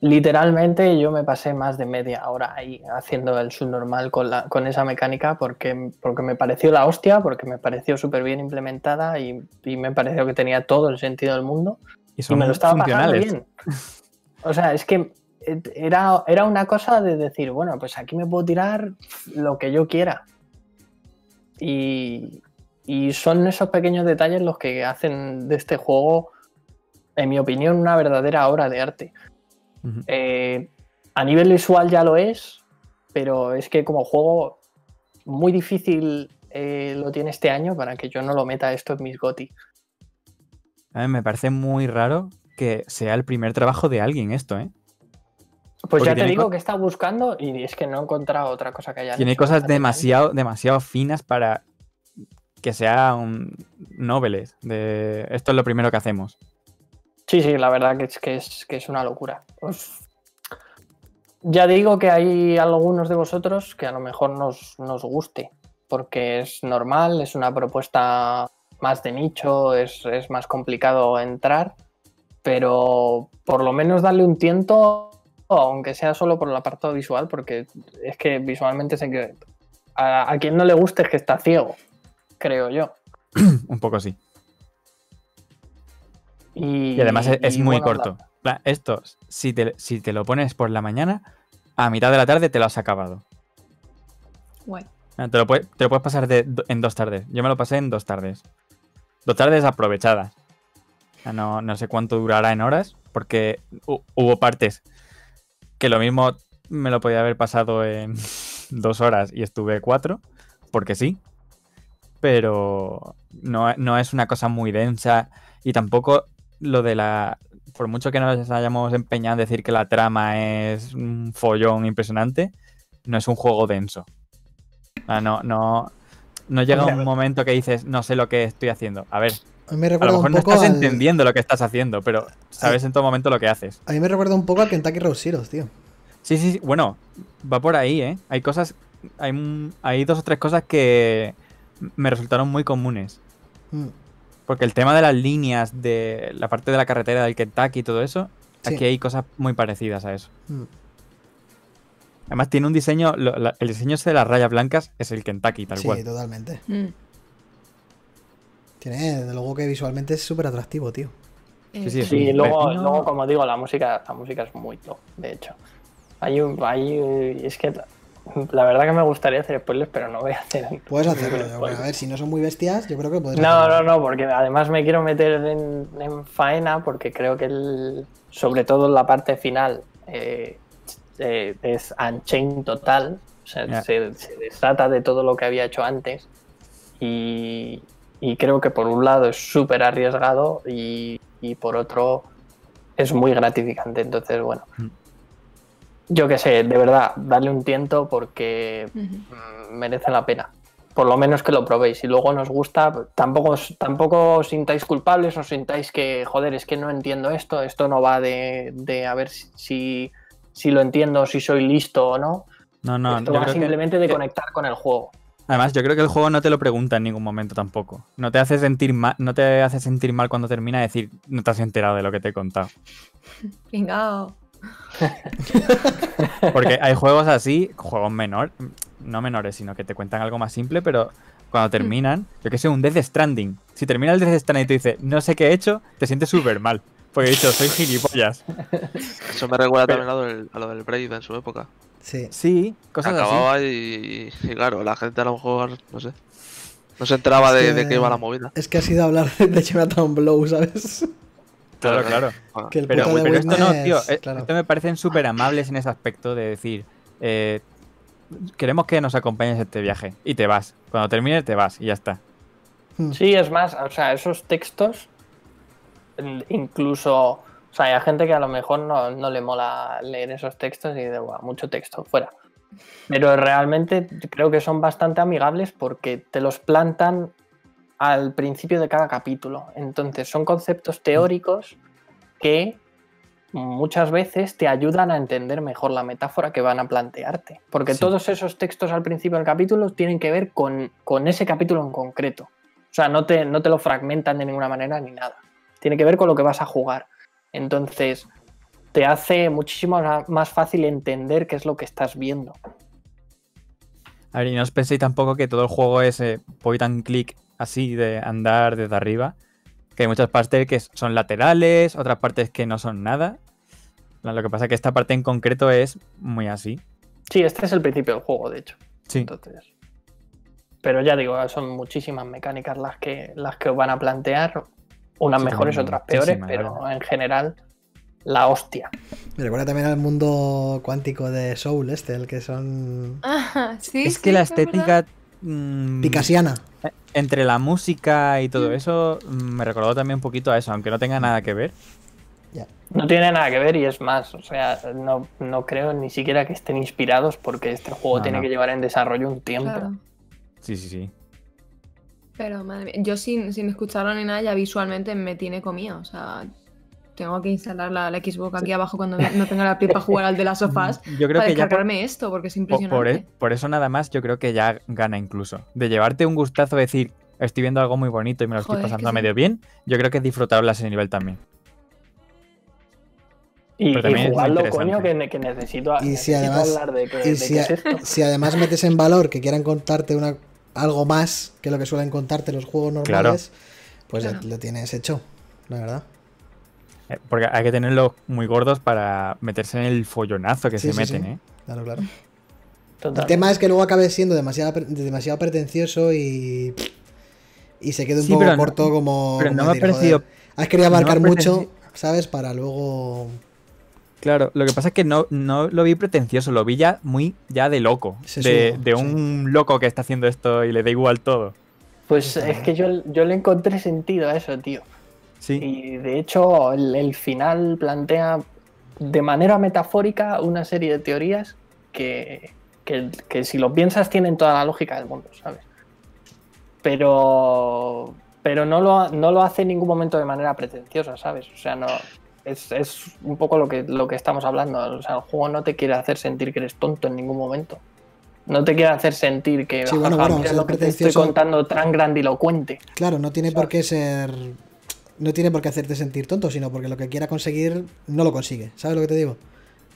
Literalmente yo me pasé más de media hora ahí haciendo el subnormal con, la, con esa mecánica porque, porque me pareció la hostia, porque me pareció súper bien implementada y, y me pareció que tenía todo el sentido del mundo. Y me lo estaba pasando bien. O sea, es que era, era una cosa de decir, bueno, pues aquí me puedo tirar lo que yo quiera. Y, y son esos pequeños detalles los que hacen de este juego, en mi opinión, una verdadera obra de arte. Eh, a nivel visual ya lo es, pero es que como juego muy difícil eh, lo tiene este año para que yo no lo meta esto en mis GOTY. A mí me parece muy raro que sea el primer trabajo de alguien esto, ¿eh? Pues Porque ya te digo que está buscando y es que no he encontrado otra cosa que haya. Tiene cosas demasiado, demasiado finas para que sean noveles. De esto es lo primero que hacemos. Sí, sí, la verdad que es que es, que es una locura. Os- Ya digo que hay algunos de vosotros que a lo mejor nos, nos guste, porque es normal, es una propuesta más de nicho, es, es más complicado entrar, pero por lo menos darle un tiento, aunque sea solo por el apartado visual, porque es que visualmente sé que a, a quien no le guste es que está ciego, creo yo. Un poco sí. Y, Y además es, es y muy corto. Esto, si te, si te lo pones por la mañana, a mitad de la tarde te lo has acabado. Guay. Te lo, puede- te lo puedes pasar de- en dos tardes. Yo me lo pasé en dos tardes. Dos tardes aprovechadas. Ah, No, no sé cuánto durará en horas, porque hu- hubo partes que lo mismo me lo podía haber pasado en dos horas y estuve cuatro, porque sí. Pero no, no es una cosa muy densa y tampoco lo de la... Por mucho que nos hayamos empeñado en decir que la trama es un follón impresionante, no es un juego denso. Ah, no, no, no llega un momento que dices, no sé lo que estoy haciendo. A ver, A mí me a lo mejor un no estás al- entendiendo lo que estás haciendo, pero sabes en todo momento lo que haces. A mí me recuerda un poco al Kentucky Road Zeroes, tío. Sí, sí, sí, bueno, va por ahí, ¿eh? Hay cosas, hay, hay dos o tres cosas que me resultaron muy comunes. Mm. Porque el tema de las líneas, de la parte de la carretera del Kentucky y todo eso, Sí. aquí hay cosas muy parecidas a eso. Mm. Además tiene un diseño, lo- la- el diseño ese de las rayas blancas es el Kentucky, tal Sí, cual. totalmente. Mm. Tiene, desde luego que visualmente es súper atractivo, tío. Sí, sí, Eh, es Sí, luego, luego, como digo, la música, la música es muy top, de hecho. Hay un, hay, es que la verdad que me gustaría hacer spoilers, pero no voy a hacer. Puedes hacerlo, yo creo. spoilers. A ver, si no son muy bestias, yo creo que puedes No, hacerlo. no, no, porque además me quiero meter en, en faena porque creo que el, sobre todo en la parte final eh, eh, es unchained total. O sea, se, se desata de todo lo que había hecho antes. Y, y creo que por un lado es súper arriesgado y, y por otro es muy gratificante. Entonces, bueno. Mm. Yo qué sé, de verdad, darle un tiento porque merece la pena. Por lo menos que lo probéis. Si luego nos gusta, tampoco, os- tampoco os sintáis culpables, os sintáis que, joder, es que no entiendo esto, esto no va de, de a ver si, si, si lo entiendo, si soy listo o no. No, no, esto yo va creo que- simplemente de conectar con el juego. Además, yo creo que el juego no te lo pregunta en ningún momento tampoco. No te hace sentir mal, no te hace sentir mal cuando termina de decir, no te has enterado de lo que te he contado. Pringao. Porque hay juegos así, juegos menores, no menores, sino que te cuentan algo más simple, pero cuando terminan, yo que sé, un Death Stranding. Si termina el Death Stranding y te dice, no sé qué he hecho, te sientes súper mal. Porque he dicho, soy gilipollas. Eso me recuerda Pero- también a lo del, a lo del Braid en su época. Sí. Sí, cosas así. Acababa y, y claro, la gente a lo mejor, no sé, no se enteraba Es de, que- de qué iba la movida. Es que ha sido hablar de Chinatown Blow, ¿sabes? Claro, claro. Ah, Que el Pero, puto de pero esto no, tío. eh, claro. Esto me parecen súper amables en ese aspecto de decir, eh, queremos que nos acompañes en este viaje. Y te vas. Cuando termines, te vas y ya está. Mm. Sí, es más, o sea, esos textos, incluso, o sea, hay gente que a lo mejor no, no le mola leer esos textos y de "Buah, mucho texto, fuera. Pero realmente creo que son bastante amigables porque te los plantan al principio de cada capítulo. Entonces son conceptos teóricos que muchas veces te ayudan a entender mejor la metáfora que van a plantearte. Porque Sí. todos esos textos al principio del capítulo tienen que ver con, con ese capítulo en concreto. O sea, no te, no te lo fragmentan de ninguna manera ni nada. Tiene que ver con lo que vas a jugar. Entonces, te hace muchísimo más fácil entender qué es lo que estás viendo. A ver, y no os penséis tampoco que todo el juego es eh, point and click así de andar desde arriba. Que hay muchas partes que son laterales, otras partes que no son nada. Lo que pasa es que esta parte en concreto es muy así. Sí, este es el principio del juego, de hecho. Sí. Entonces. Pero ya digo, son muchísimas mecánicas las que, las que os van a plantear. Unas Sí, mejores, también otras peores, pero en general, la hostia. Me recuerda también al mundo cuántico de Soul, este, el que son Ah, sí, es sí, que la estética. mm, Picasiana. entre la música y Mm. todo eso, mm, me recordó también un poquito a eso, aunque no tenga nada que ver. No tiene nada que ver y es más, o sea, no, no creo ni siquiera que estén inspirados porque este juego No, tiene no. que llevar en desarrollo un tiempo. Claro. Sí, sí, sí. Pero madre mía, yo sin, sin escucharlo ni nada, ya visualmente me tiene comido. O sea, tengo que instalar la, la Xbox aquí abajo cuando no tenga la Play para jugar al de las sofás. Yo creo para que ya por, descargarme esto, porque es por impresionante. e- por eso nada más, yo creo que ya gana incluso. De llevarte un gustazo, decir, estoy viendo algo muy bonito y me lo Joder, estoy es que pasando sí. medio bien, yo creo que es disfrutable a ese nivel también. Y, y es muy jugadlo, coño, que, ne- que necesito, Y si necesito además- hablar de, qué- Y de si, qué a- es esto. si además metes en valor que quieran contarte una, algo más que lo que suelen contarte los juegos normales, pues ya Claro. lo tienes hecho, la verdad. Eh, Porque hay que tenerlos muy gordos para meterse en el follonazo que Sí, se sí, meten, sí. ¿eh? Claro, claro. El tema es que luego acabe siendo demasiado, demasiado pretencioso y, y se quede un Sí, poco pero no- corto como... pero como no me ha parecido- joder, has querido no abarcar mucho, ¿sabes? Para luego... Claro, lo que pasa es que no, no lo vi pretencioso, lo vi ya muy ya de loco. De de sí. un loco que está haciendo esto y le da igual todo. Pues es que yo, yo le encontré sentido a eso, tío. Sí. Y de hecho, el, el final plantea de manera metafórica una serie de teorías que, que- que si lo piensas tienen toda la lógica del mundo, ¿sabes? Pero, pero no, lo, no lo hace en ningún momento de manera pretenciosa, ¿sabes? O sea, no. Es, es un poco lo que, lo que estamos hablando. O sea, el juego no te quiere hacer sentir que eres tonto en ningún momento. No te quiere hacer sentir que Sí, bueno, "Jaja, bueno, mira ser lo que te estoy contando tan grandilocuente. Claro, no tiene por qué ser... No tiene por qué hacerte sentir tonto, sino porque lo que quiera conseguir no lo consigue. ¿Sabes lo que te digo?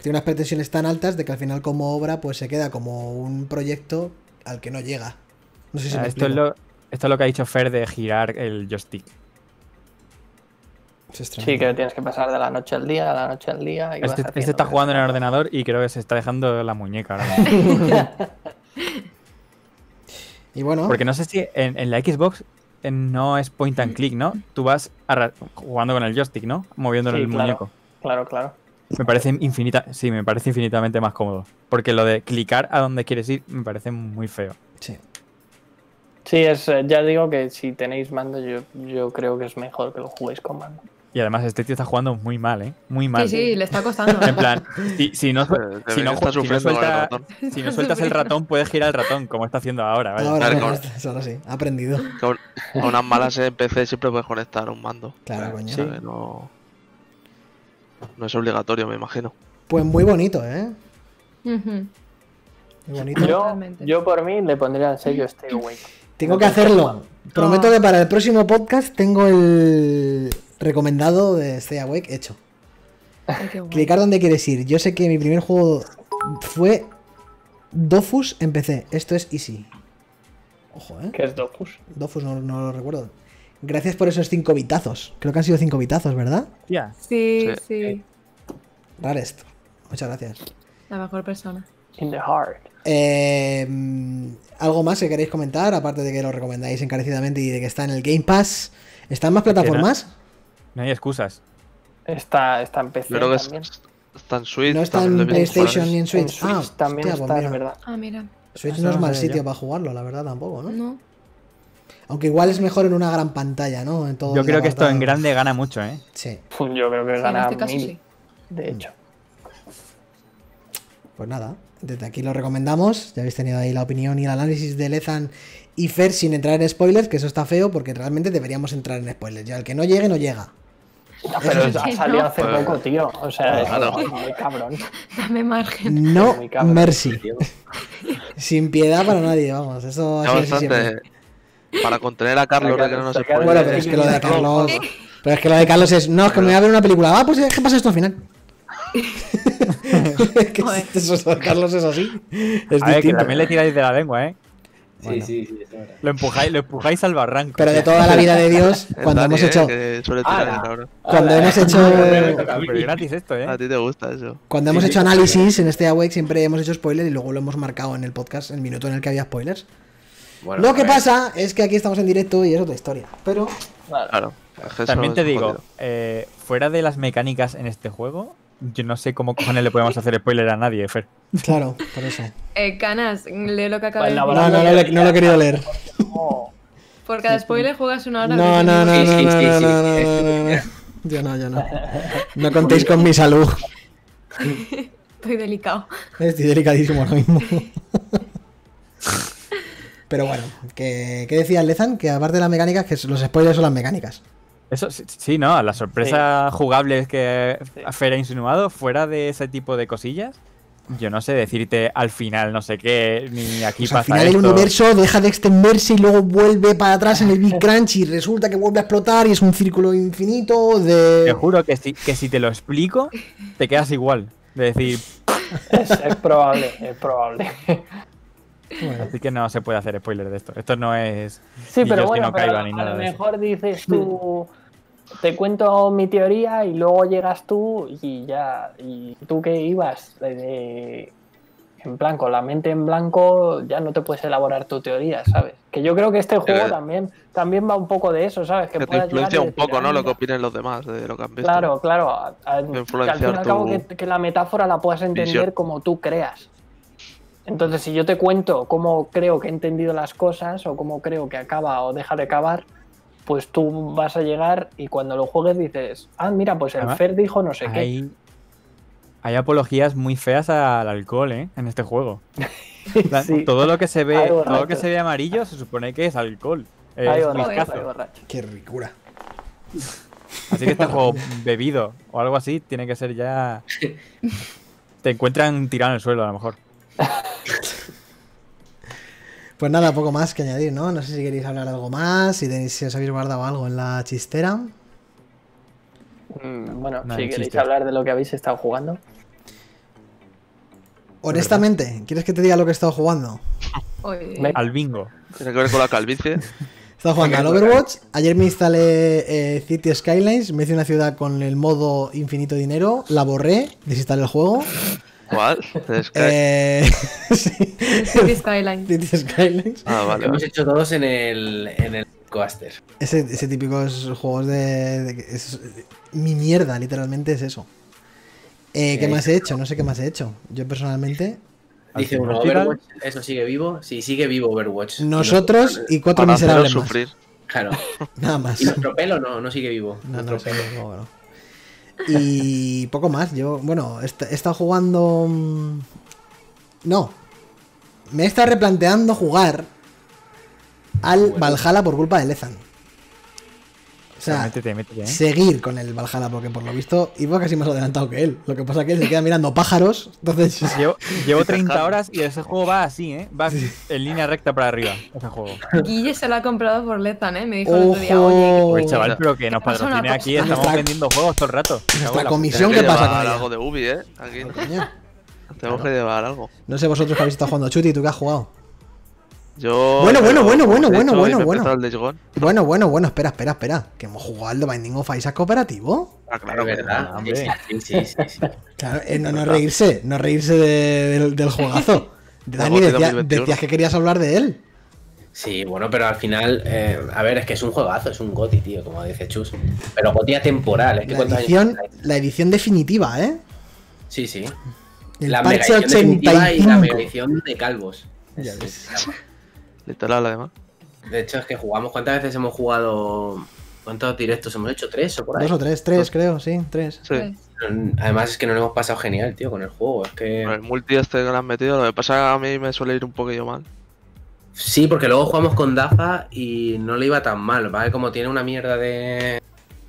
Tiene unas pretensiones tan altas de que al final como obra pues se queda como un proyecto al que no llega. No sé si Ah, me esto, es lo, esto es lo que ha dicho Fer de girar el joystick. Es. Sí, que tienes que pasar de la noche al día, a la noche al día. Y vas Este, este está jugando en el ordenador y creo que se está dejando la muñeca ahora. Y bueno, Porque no sé si en, en la Xbox no es point and click, ¿no? Tú vas jugando con el joystick, ¿no? Moviendo Sí, el claro. muñeco. Claro, claro. Me parece infinita, sí, me parece infinitamente más cómodo. Porque lo de clicar a donde quieres ir me parece muy feo. sí. Sí, es, eh, ya digo que si tenéis mando, yo, yo creo que es mejor que lo juguéis con mando. Y además este tío está jugando muy mal, ¿eh? Muy mal. Sí, sí, le está costando. En plan, si, si no, si no, si no con suelta- ratón. si no sueltas el ratón, puedes girar el ratón, como está haciendo ahora. vaya. Ahora, Claro, ahora, claro. ahora sí, ha aprendido. A- a unas malas en PC siempre puedes conectar un mando. Claro, coño. No, no es obligatorio, me imagino. Pues muy bonito, ¿eh? Muy bonito. Yo, yo por mí le pondría el sello Stay Awake. Tengo que hacerlo. Prometo Oh. que para el próximo podcast tengo el recomendado de Stay Awake hecho. Ay, qué. Clicar donde quieres ir. Yo sé que mi primer juego fue Dofus en PC. Esto es Easy. Ojo, ¿eh? Que es Dofus. Dofus no, no lo recuerdo. Gracias por esos cinco bitazos. Creo que han sido cinco bitazos, ¿verdad? Ya. Sí, Sí. sí. Rarest. Muchas gracias. La mejor persona. In the heart. Eh, ¿Algo más que queréis comentar? Aparte de que lo recomendáis encarecidamente y de que está en el Game Pass. ¿Está en más plataformas? No hay excusas. Está, está en PC creo que es- también. está en Switch. No está en PlayStation ni en En Switch. Ah, también hostia, pues está, mira. es verdad. Ah, mira. Switch Eso no es mal sitio para jugarlo, la verdad, tampoco, ¿no? No. Aunque igual es mejor en una gran pantalla, ¿no? En todo Yo creo que esto en grande gana mucho, ¿eh? Sí. Yo creo que Sí, en gana este caso mil, sí. de hecho. Pues nada, desde aquí lo recomendamos. Ya habéis tenido ahí la opinión y el análisis de Lezan y Fer sin entrar en spoilers, que eso está feo porque realmente deberíamos entrar en spoilers. Ya el que no llegue, no llega. No, pero ha salido ¿no? hace Pues- poco, tío. O sea, es Claro. muy cabrón. Dame margen. No Muy cabrón, mercy. Tío. Sin piedad para nadie, vamos. Eso así es bastante. Para contener a Carlos de que no spoile. Bueno, pero es que lo de Carlos. Pero es que lo de Carlos es. No, es que me voy a ver una película. Ah, pues es que pasa esto al final. Es que eso Carlos es así. Es A ver, que distinto. también le tiráis de la lengua, ¿eh? Sí, Bueno. sí, sí. Lo empujáis, lo empujáis al barranco. Pero de toda la vida de Dios, cuando Dani, hemos hecho. el cabrón. Cuando hemos hecho. Súper gratis esto, ¿eh? A ti te gusta eso. Cuando Sí, hemos sí, hecho sí, análisis en este Awake siempre hemos hecho spoiler y luego lo hemos marcado en el podcast, el minuto en el que había spoilers. Bueno, lo que ver. pasa es que aquí estamos en directo y es otra historia. Pero Claro. También te digo, eh, fuera de las mecánicas en este juego, yo no sé cómo cojones le podemos hacer spoiler a nadie, Fer. claro, por eso. Eh, Canas, lee lo que acaba Pues de. No, no, no, le- no lo he querido leer. Oh, Por cada spoiler juegas una hora. No, de no, no, no, no, no, no, no, no, no, no. Yo no, yo no. No contéis con mi salud. Estoy delicado. Estoy delicadísimo ahora mismo. Pero bueno, ¿qué, qué decía Lezan? Que aparte de las mecánicas, que los spoilers son las mecánicas. Eso sí, sí, ¿no? Las sorpresas jugables que Fer ha insinuado, fuera de ese tipo de cosillas, yo no sé decirte al final no sé qué, ni aquí Pues al pasa final el esto. universo deja de extenderse y luego vuelve para atrás en el Big Crunch y resulta que vuelve a explotar y es un círculo infinito Te de... juro que si, que si te lo explico, te quedas igual. De decir, es, es probable, es probable. Bueno, así que no se puede hacer spoiler de esto. Esto no es. Sí, ni pero bueno, no pero caiga a, ni a nada lo mejor dices tú, te cuento mi teoría y luego llegas tú y ya, y tú que ibas de- de- en blanco, la mente en blanco, ya no te puedes elaborar tu teoría, ¿sabes? Que yo creo que este juego que- también, también va un poco de eso, ¿sabes? Que te puedas llegar influencia un poco, ¿no? "Ah, Lo que mira". opinen los demás de lo que han visto. Claro, claro. a- a- que al fin y al cabo que, que la metáfora la puedas entender visión. como tú creas. Entonces, si yo te cuento cómo creo que he entendido las cosas o cómo creo que acaba o deja de acabar, pues tú vas a llegar y cuando lo juegues dices, ah, mira, pues el Además, Fer dijo no sé qué. Hay, apologías muy feas al alcohol, ¿eh? En este juego. Sí. Todo lo que se ve, todo lo que se ve amarillo se supone que es alcohol. Es Hay whiskazo. hay borrachos. qué ricura. Así que este juego bebido o algo así tiene que ser ya. Te encuentran tirado en el suelo a lo mejor. Pues nada, poco más que añadir, ¿no? No sé si queréis hablar algo más, si, tenéis, si os habéis guardado algo en la chistera. Mm, bueno, No, si queréis hablar de lo que habéis estado jugando. Honestamente, ¿quieres que te diga lo que he estado jugando? Al bingo. Tiene que ver con la calvicie. He estado jugando al Overwatch. Ayer me instalé eh, City Skylines. Me hice una ciudad con el modo infinito dinero. La borré, desinstalé el juego. ¿Cuál? Eh, sí. City Skyline. City Skylines. Ah, hemos hecho todos en el, en el Coaster. Ese, ese típicos juegos de. de- es- mi mierda, literalmente es eso. Eh, ¿Qué más he hecho? No sé qué más he hecho. Yo personalmente. Dice uno, Overwatch, ¿eso sigue vivo? Sí, sigue vivo Overwatch. Y Nosotros y cuatro miserables más. sufrir. Claro. Nada más. ¿Y nuestro pelo no? No sigue vivo. No, Nuestro no, pelo. no, bueno. Y poco más. Yo, bueno, he, est- he estado jugando. mm, No. Me he estado replanteando jugar al. Valhalla por culpa de Lezan. O sea, Métete, métete, ¿eh? seguir con el Valhalla, porque por lo visto iba casi más adelantado que él. Lo que pasa es que él se queda mirando pájaros. Entonces, Llevo, llevo 30 cercano. horas y ese juego va así, ¿eh? Va en línea recta para arriba, ese juego. Guille se lo ha comprado por Lezan, ¿eh? Me dijo el otro día, oye, ojo. Pues chaval, pero que nos patrocine aquí, estamos Nuestra- vendiendo juegos todo el rato. Nuestra la comisión, Tenemos ¿qué que pasa con ella? algo de Ubi, ¿eh? Aquí. Coño. Tenemos que llevar algo. No sé vosotros que habéis estado jugando Chuti, ¿tú qué has jugado? Yo. Bueno, bueno, bueno, bueno, bueno, bueno, bueno. Bueno, bueno, bueno, espera, espera, espera. Que hemos jugado al The Binding of Isaac cooperativo. Ah, Es claro que verdad. hombre. Sí, sí, sí, sí. Claro, eh, no, no reírse, no reírse de- del, del juegazo. Dani, Goti decía- 2021. decías que querías hablar de él. Sí, bueno, pero al final, eh, a ver, es que es un juegazo, es un GOTI, tío, como dice Chus. Pero GOTI atemporal, es que La años edición, la edición definitiva, ¿eh? Sí, sí. El la mega parche edición definitiva y la 85. mega edición de calvos. Ya Es- ves. es- Literal, además. De hecho, es que jugamos, ¿cuántas veces hemos jugado? ¿Cuántos directos hemos hecho? ¿Tres o por ahí? Dos o tres, tres creo, sí, tres. Sí. Además es que nos lo hemos pasado genial, tío, con el juego. Es que... El multi este que le han metido, lo que pasa a mí me suele ir un poquillo mal. Sí, porque luego jugamos con Dafa y no le iba tan mal, ¿vale? Como tiene una mierda de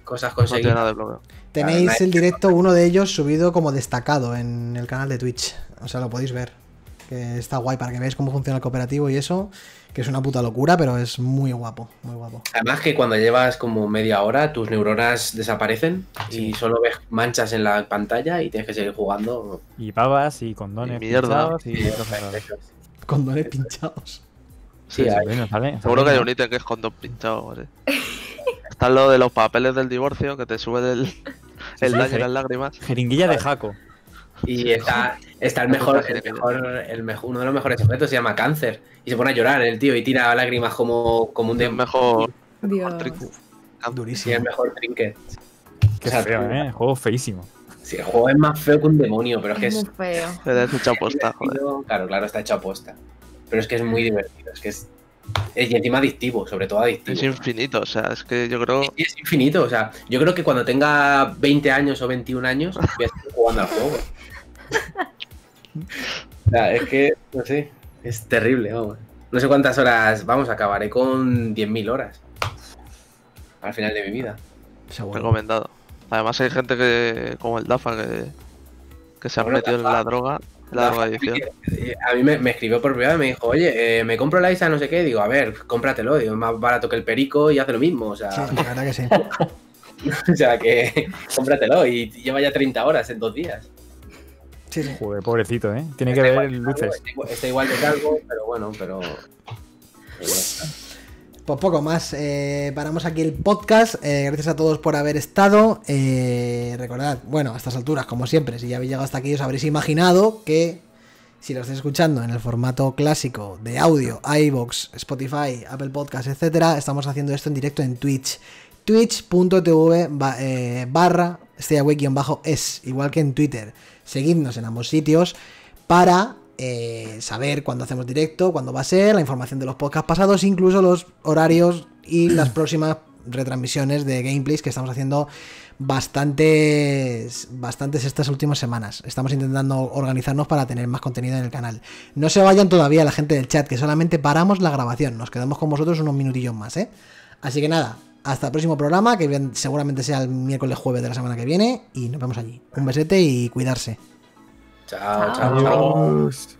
cosas No tiene conseguidas. nada de bloqueo. Tenéis el directo, uno de ellos subido como destacado en el canal de Twitch. O sea, lo podéis ver. Que está guay para que veáis cómo funciona el cooperativo y eso. Que es una puta locura, pero es muy guapo, muy guapo. Además que cuando llevas como media hora, tus neuronas desaparecen y solo ves manchas en la pantalla y tienes que seguir jugando. Y babas y condones Y mierda. pinchados y raras. Condones pinchados. Sí, Sí, hay. sí, nos sale- Seguro que hay un ítem que es con dos pinchados, ¿vale? Está lo de los papeles del divorcio, que te sube el, el sí, daño y las lágrimas. Jeringuilla de Jaco. Y está, está el mejor, el mejor, el mejor, uno de los mejores objetos, se llama cáncer. Y se pone a llorar el tío y tira lágrimas como, como un Es de mejor. Dios. trick. Sí, Durísimo. el mejor trinket. Qué O sea, feo, ¿eh? Juego feísimo. Sí, el juego es más feo que un demonio, pero es que Es es. muy feo. Hecho aposta, joder. Claro, claro, está hecho a posta. Pero es que es muy divertido, es que es. Y encima adictivo, sobre todo adictivo. Es infinito, o sea, es que yo creo. Es infinito, o sea, yo creo que cuando tenga 20 años o 21 años voy a estar jugando al juego. Es que, no sé, es terrible, vamos. No sé cuántas horas, vamos, acabaré con 10.000 horas. Al final de mi vida. Seguro. recomendado. Además hay gente que, como el DAFA, que, que se ha Bueno, metido en Dafa- la droga, en la droga edición. Eh, A mí me, me escribió por privado y me dijo, oye, eh, me compro la ISA no sé qué. Digo, a ver, cómpratelo. Digo, es más barato que el perico y hace lo mismo. O sea, Sí, la verdad que sí. o sea que cómpratelo y lleva ya 30 horas en dos días. Sí, sí. Joder, pobrecito, ¿eh? Tiene que ver luces. calvo, está igual- Está igual de calvo, pero bueno, pero. Pues poco más. eh, paramos aquí el podcast. eh, gracias a todos por haber estado. eh, recordad, bueno, a estas alturas, como siempre, si ya habéis llegado hasta aquí, os habréis imaginado que si lo estáis escuchando en el formato clásico de audio, iBox, Spotify, Apple Podcast, etcétera, estamos haciendo esto en directo en Twitch. Twitch.tv eh, barra stayaway-es, igual que en Twitter. Seguidnos en ambos sitios para eh, saber cuándo hacemos directo, cuándo va a ser, la información de los podcasts pasados, incluso los horarios y las próximas retransmisiones de gameplays que estamos haciendo bastantes bastantes estas últimas semanas. Estamos intentando organizarnos para tener más contenido en el canal. No se vayan todavía la gente del chat, que solamente paramos la grabación. Nos quedamos con vosotros unos minutillos más, ¿eh? Así que nada, hasta el próximo programa, que seguramente sea el miércoles jueves de la semana que viene, y nos vemos allí. Un besete y cuidarse. Chao, Chao. chao.